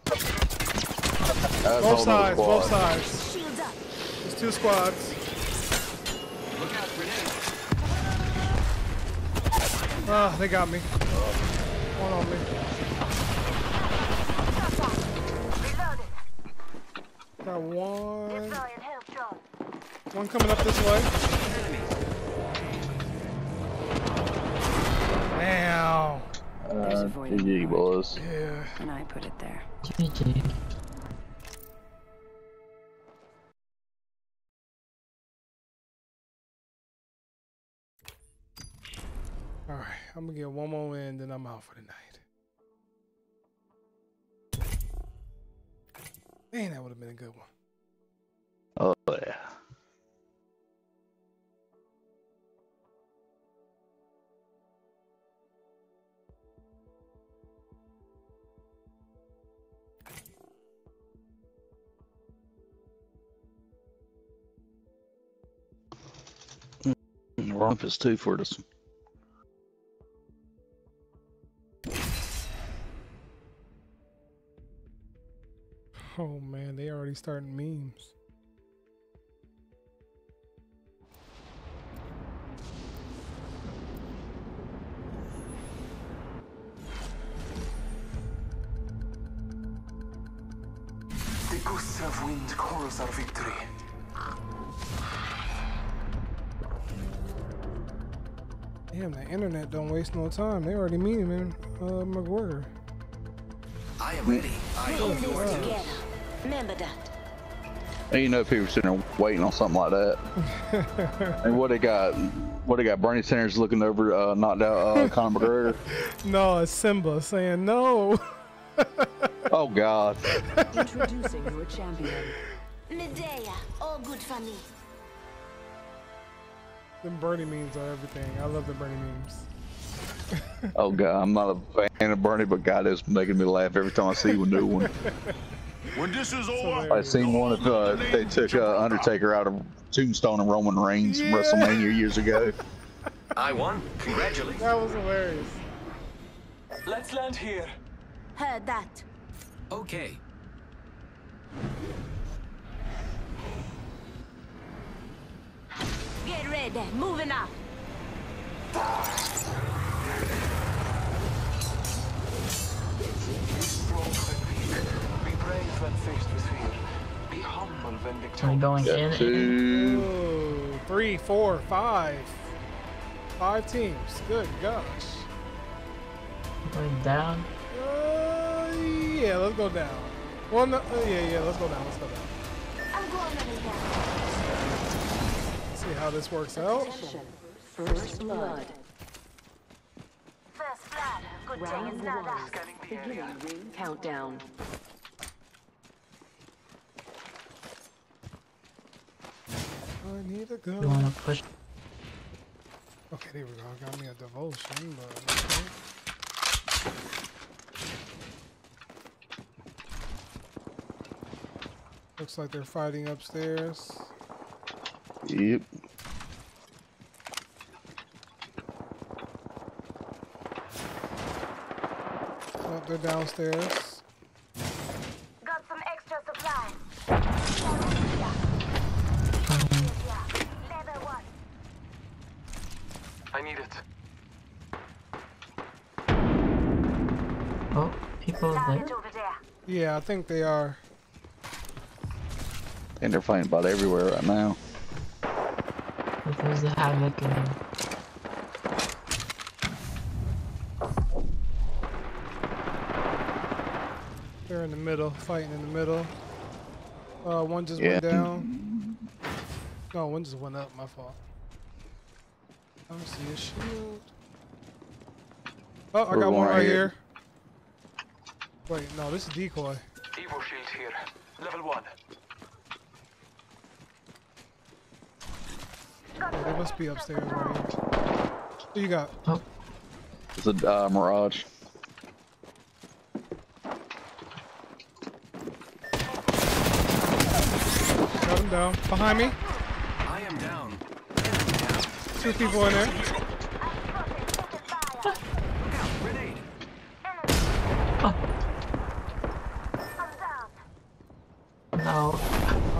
Both sides, both sides. There's two squads. Look out, grenade. Ah, they got me. One on me. Got one. One coming up this way. Damn. Uh, GG boys. Yeah. And I put it there. GG. Alright, I'm gonna get one more win, then I'm out for the night. Man, that would have been a good one. Oh yeah. Is two for this. Oh man, they already starting memes. Internet don't waste no time. They already memeing uh, McGregor. I am ready. I We're in hope you this are too. together. Remember that. And you know people sitting there waiting on something like that. and what they got? What they got? Bernie Sanders looking over, uh, knocked out uh, Conor McGregor. No, it's Simba saying no. Oh God. Introducing your champion. Medea, all good for me. Them Bernie memes are everything. I love the Bernie memes. Oh God. I'm not a fan of Bernie, but God is making me laugh every time I see a new one. When this is over, I seen one if uh, they took uh, Undertaker out of Tombstone and Roman Reigns from WrestleMania years ago. I won. Congratulations. That was hilarious. Let's land here. Heard that. Okay. Get ready. Moving up. Be strong when weak. Be brave when faced with fear. Be humble when Are we going in? Two. Ooh, three, four, five. Five teams. Good gosh. Going down? Uh, yeah, let's go down. Well, no, uh, yeah, yeah, let's go down. Let's go down. I'm going down. See how this works out. First blood. First blood. Good thing Round it's one. Beginning ring countdown. I need to go. You wanna push? Okay, there we go. Got me a devotion, but okay. Looks like they're fighting upstairs. Yep. They're downstairs. Got some extra supplies. I need it. Oh, people there. Target over there. Yeah, I think they are. And they're fighting about everywhere right now. There's the havoc in They're in the middle, fighting in the middle. Uh, one just Yeah. went down. No, one just went up. My fault. I don't see a shield. Oh, I There's got one one right right here. here. Wait, no, this is decoy. Evo shield here. Level one. Oh, they must be upstairs right here. What you got? It's a uh, Mirage. Down. Behind me. I am down. Two people in there. Grenade. No.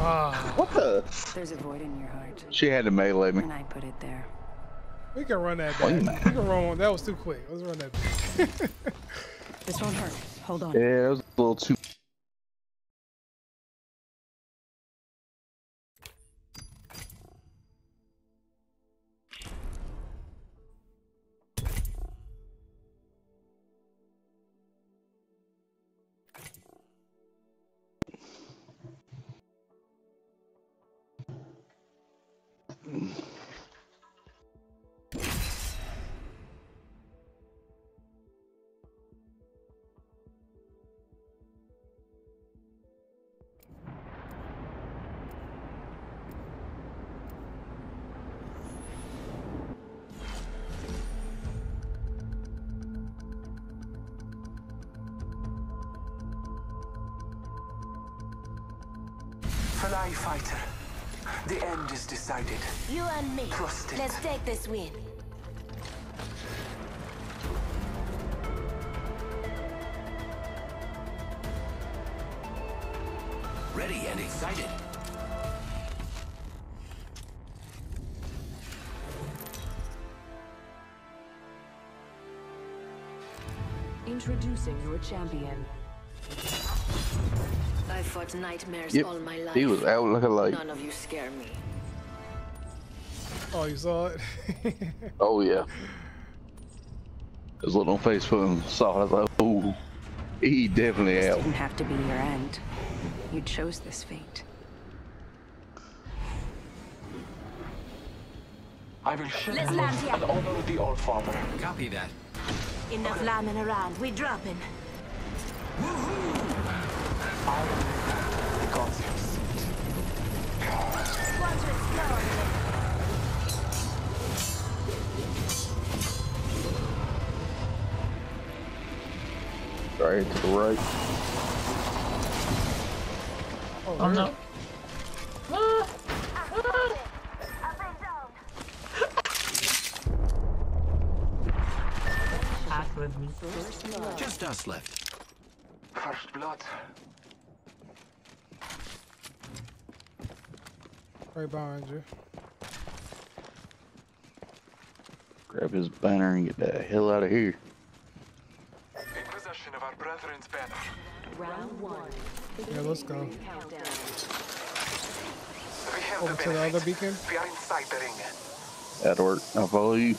Ah, What the? There's a void in your heart. She had to melee me. And I put it there. we can run that Why you back. We can run one. That was too quick. Let's run that back. This won't hurt. Hold on. Yeah, it was a little too. Fly fighter. The end is decided. You and me. Trust it. Let's take this win. Ready and excited. Introducing your champion. I fought nightmares Yep. all my life. He was out looking like. None of you scare me. Oh, you saw it? Oh yeah. His little face put him soft. I was like, ooh. He definitely This out. didn't have to be your end. You chose this fate. I will ship Let's land here. and honor the All Father. Copy that. Enough lambing around. We dropping. Right to the right. Oh no. Half with. Just us left. First blood. Right behind you. Grab his banner and get the hell out of here. In possession of our brethren's banner. Round one. Yeah, let's go. We have Over the to the other beacon. We are inside the ring. That'll. I'll follow you.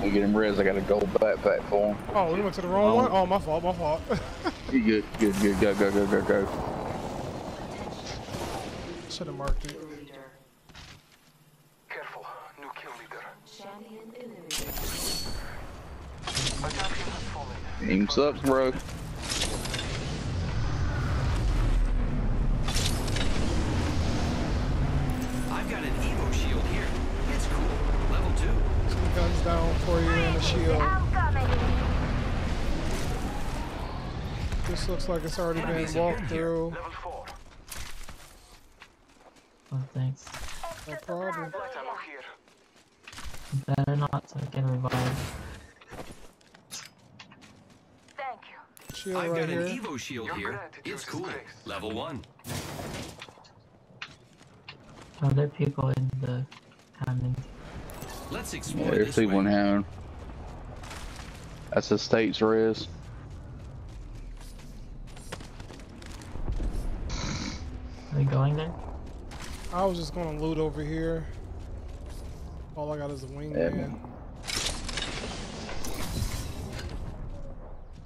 I get him res. I got a gold backpack for him. Oh, we went to the wrong oh. one? Oh, my fault, my fault. You good? Good. Good. Go. Go. Go. Go. Go. Should have marked it. Careful, new kill leader. Champion eliminated. A champion has fallen. Team sucks, bro. I've got an Evo shield here. It's cool. Level two. Two guns down for you and a shield. This looks like it's already been walked through. Level four. Oh, thanks. No problem. Light ammo here. Better not so I can revive. Thank you. Shield I've right got here. an Evo shield here. It's cool. Level one. Are there people in the Hammond? Let's Yeah, explore there's this people in way. Hammond. That's the state's res. Are we going there? I was just gonna loot over here. All I got is a Yeah, wingman. man.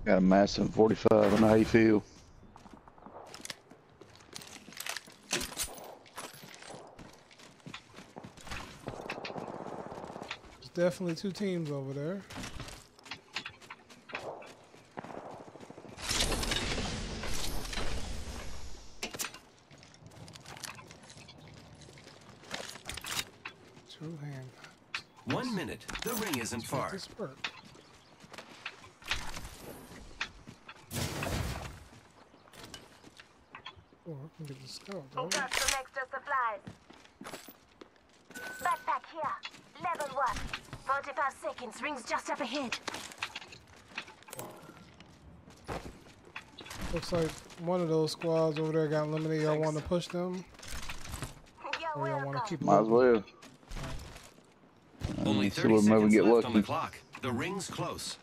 Got a massive 45. I know how you feel. There's definitely two teams over there. Two hand. One minute. The ring isn't Make far. this work. Oh, I can get the scout though. Got some extra supplies. Backpack here. Level one. 45 seconds. Rings just up ahead. Looks like one of those squads over there got eliminated. Y'all want to push them? Or y'all want to keep Might as looting? well. Only Uh, 30 what maybe seconds get left on the clock. The ring's close.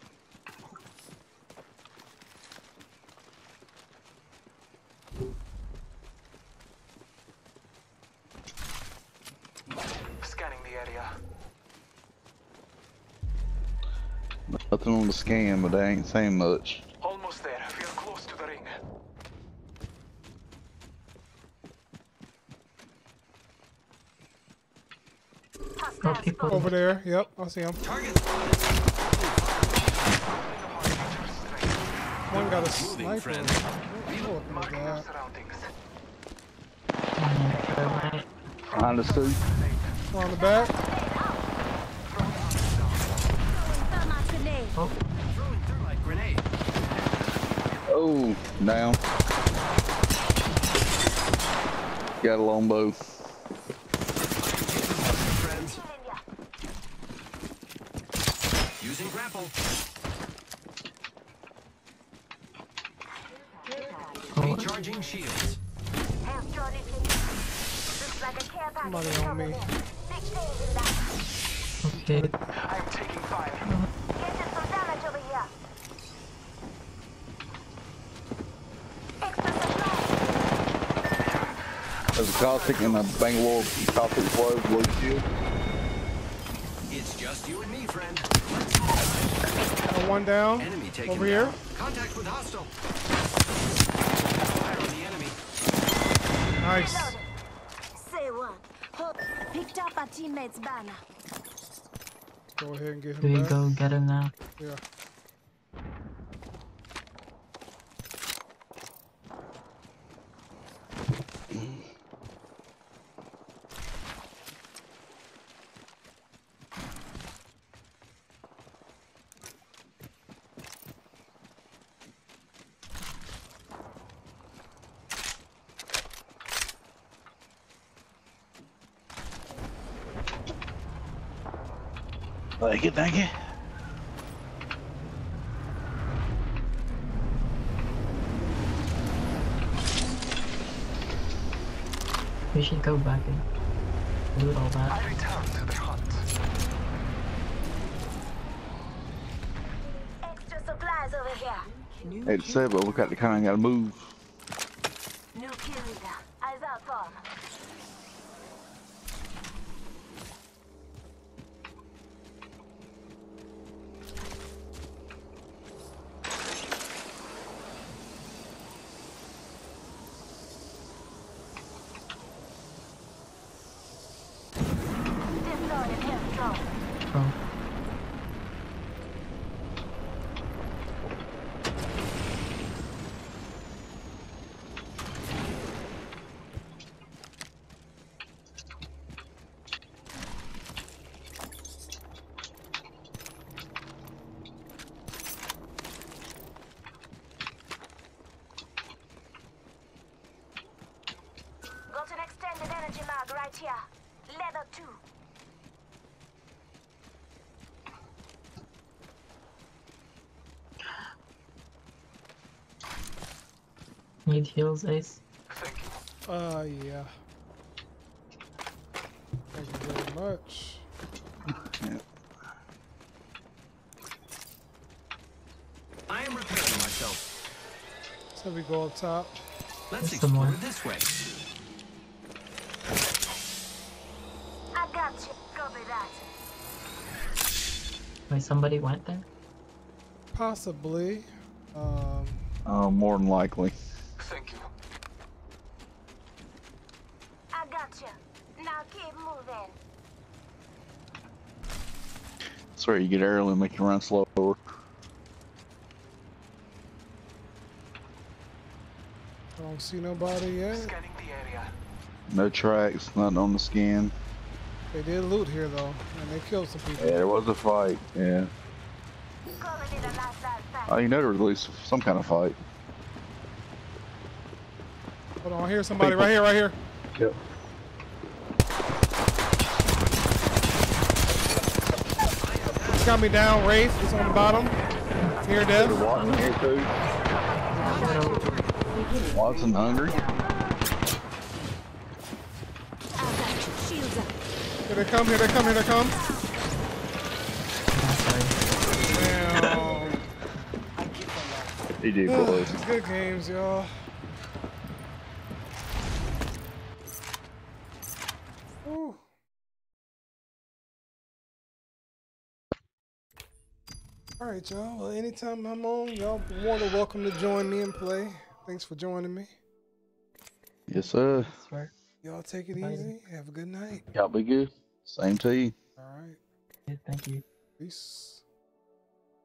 Scan, but they ain't saying much. Almost there. We are close to the ring. Over there. Yep, I see him. One got a Moving, sniper. friend. Oh, what was. Behind us too. On the back. Oh. Oh, down. Got a longbow. Using grapple. Recharging shields. Looks like a care Somebody package on me. coming in. Big things in that. okay. I am taking fire. Getting some damage over here. Extra supplies. There's a and a Bangalore caustic flow blue shield. It's It's just you and me, friend. Got one down. Enemy taken Over here. down. Contact with hostile. Fire on the enemy. Nice. Say one. Hold. Picked up a teammate's banner. Go ahead and get Do him we back. go get him now? Yeah. Thank you. We should go back and loot all that. I return to the hunt. Extra supplies over here. Hate to say it, we got to kind of got to move. New kill leader. Eyes out bomb. Deployed air drone. Oh. Got an extended energy mag right here. Level 2. Need heals, Ace? Thank you. Uh, yeah. Thank you very much. I am repairing myself. So we go up top. Let's There's some more. explore this way. I got you. Copy that. Wait, somebody went there? Possibly. Um, Uh, more than likely. Thank you. I got you. Now keep moving. That's where you get early and make you run slower. I don't see nobody yet. Scanning the area. No tracks, nothing on the skin. They did loot here though, and they killed some people. Yeah, there was a fight. Yeah. Cover did a last last pass. Oh, you know there was at least some kind of fight. Hold on, I hear somebody right here, right here. Yep. He's got me down. Wraith is on the bottom. Here, Dev. Wattson here too. Wattson hungry. Here they come, here they come, here they come. Damn. He did boys. Good games, y'all. Whew. All right, y'all. Well, anytime I'm on, y'all more than welcome to join me and play. Thanks for joining me. Yes, sir. Y'all take it easy. Have a good night. Y'all be good. Same to you. All right. Yeah, thank you. Peace.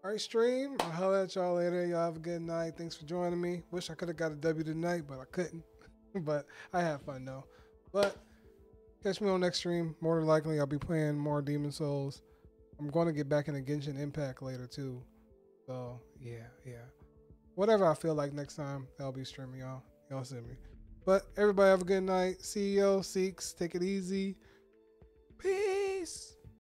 All right, stream. I'll holler at y'all later. Y'all have a good night. Thanks for joining me. Wish I could have got a W tonight, but I couldn't. but I had fun though. But catch me on next stream. More than likely, I'll be playing more Demon Souls. I'm going to get back into Genshin Impact later too. So yeah, yeah. Whatever I feel like next time, I'll be streaming y'all. Y'all see me. But everybody have a good night. CEO Seeks, take it easy. Peace.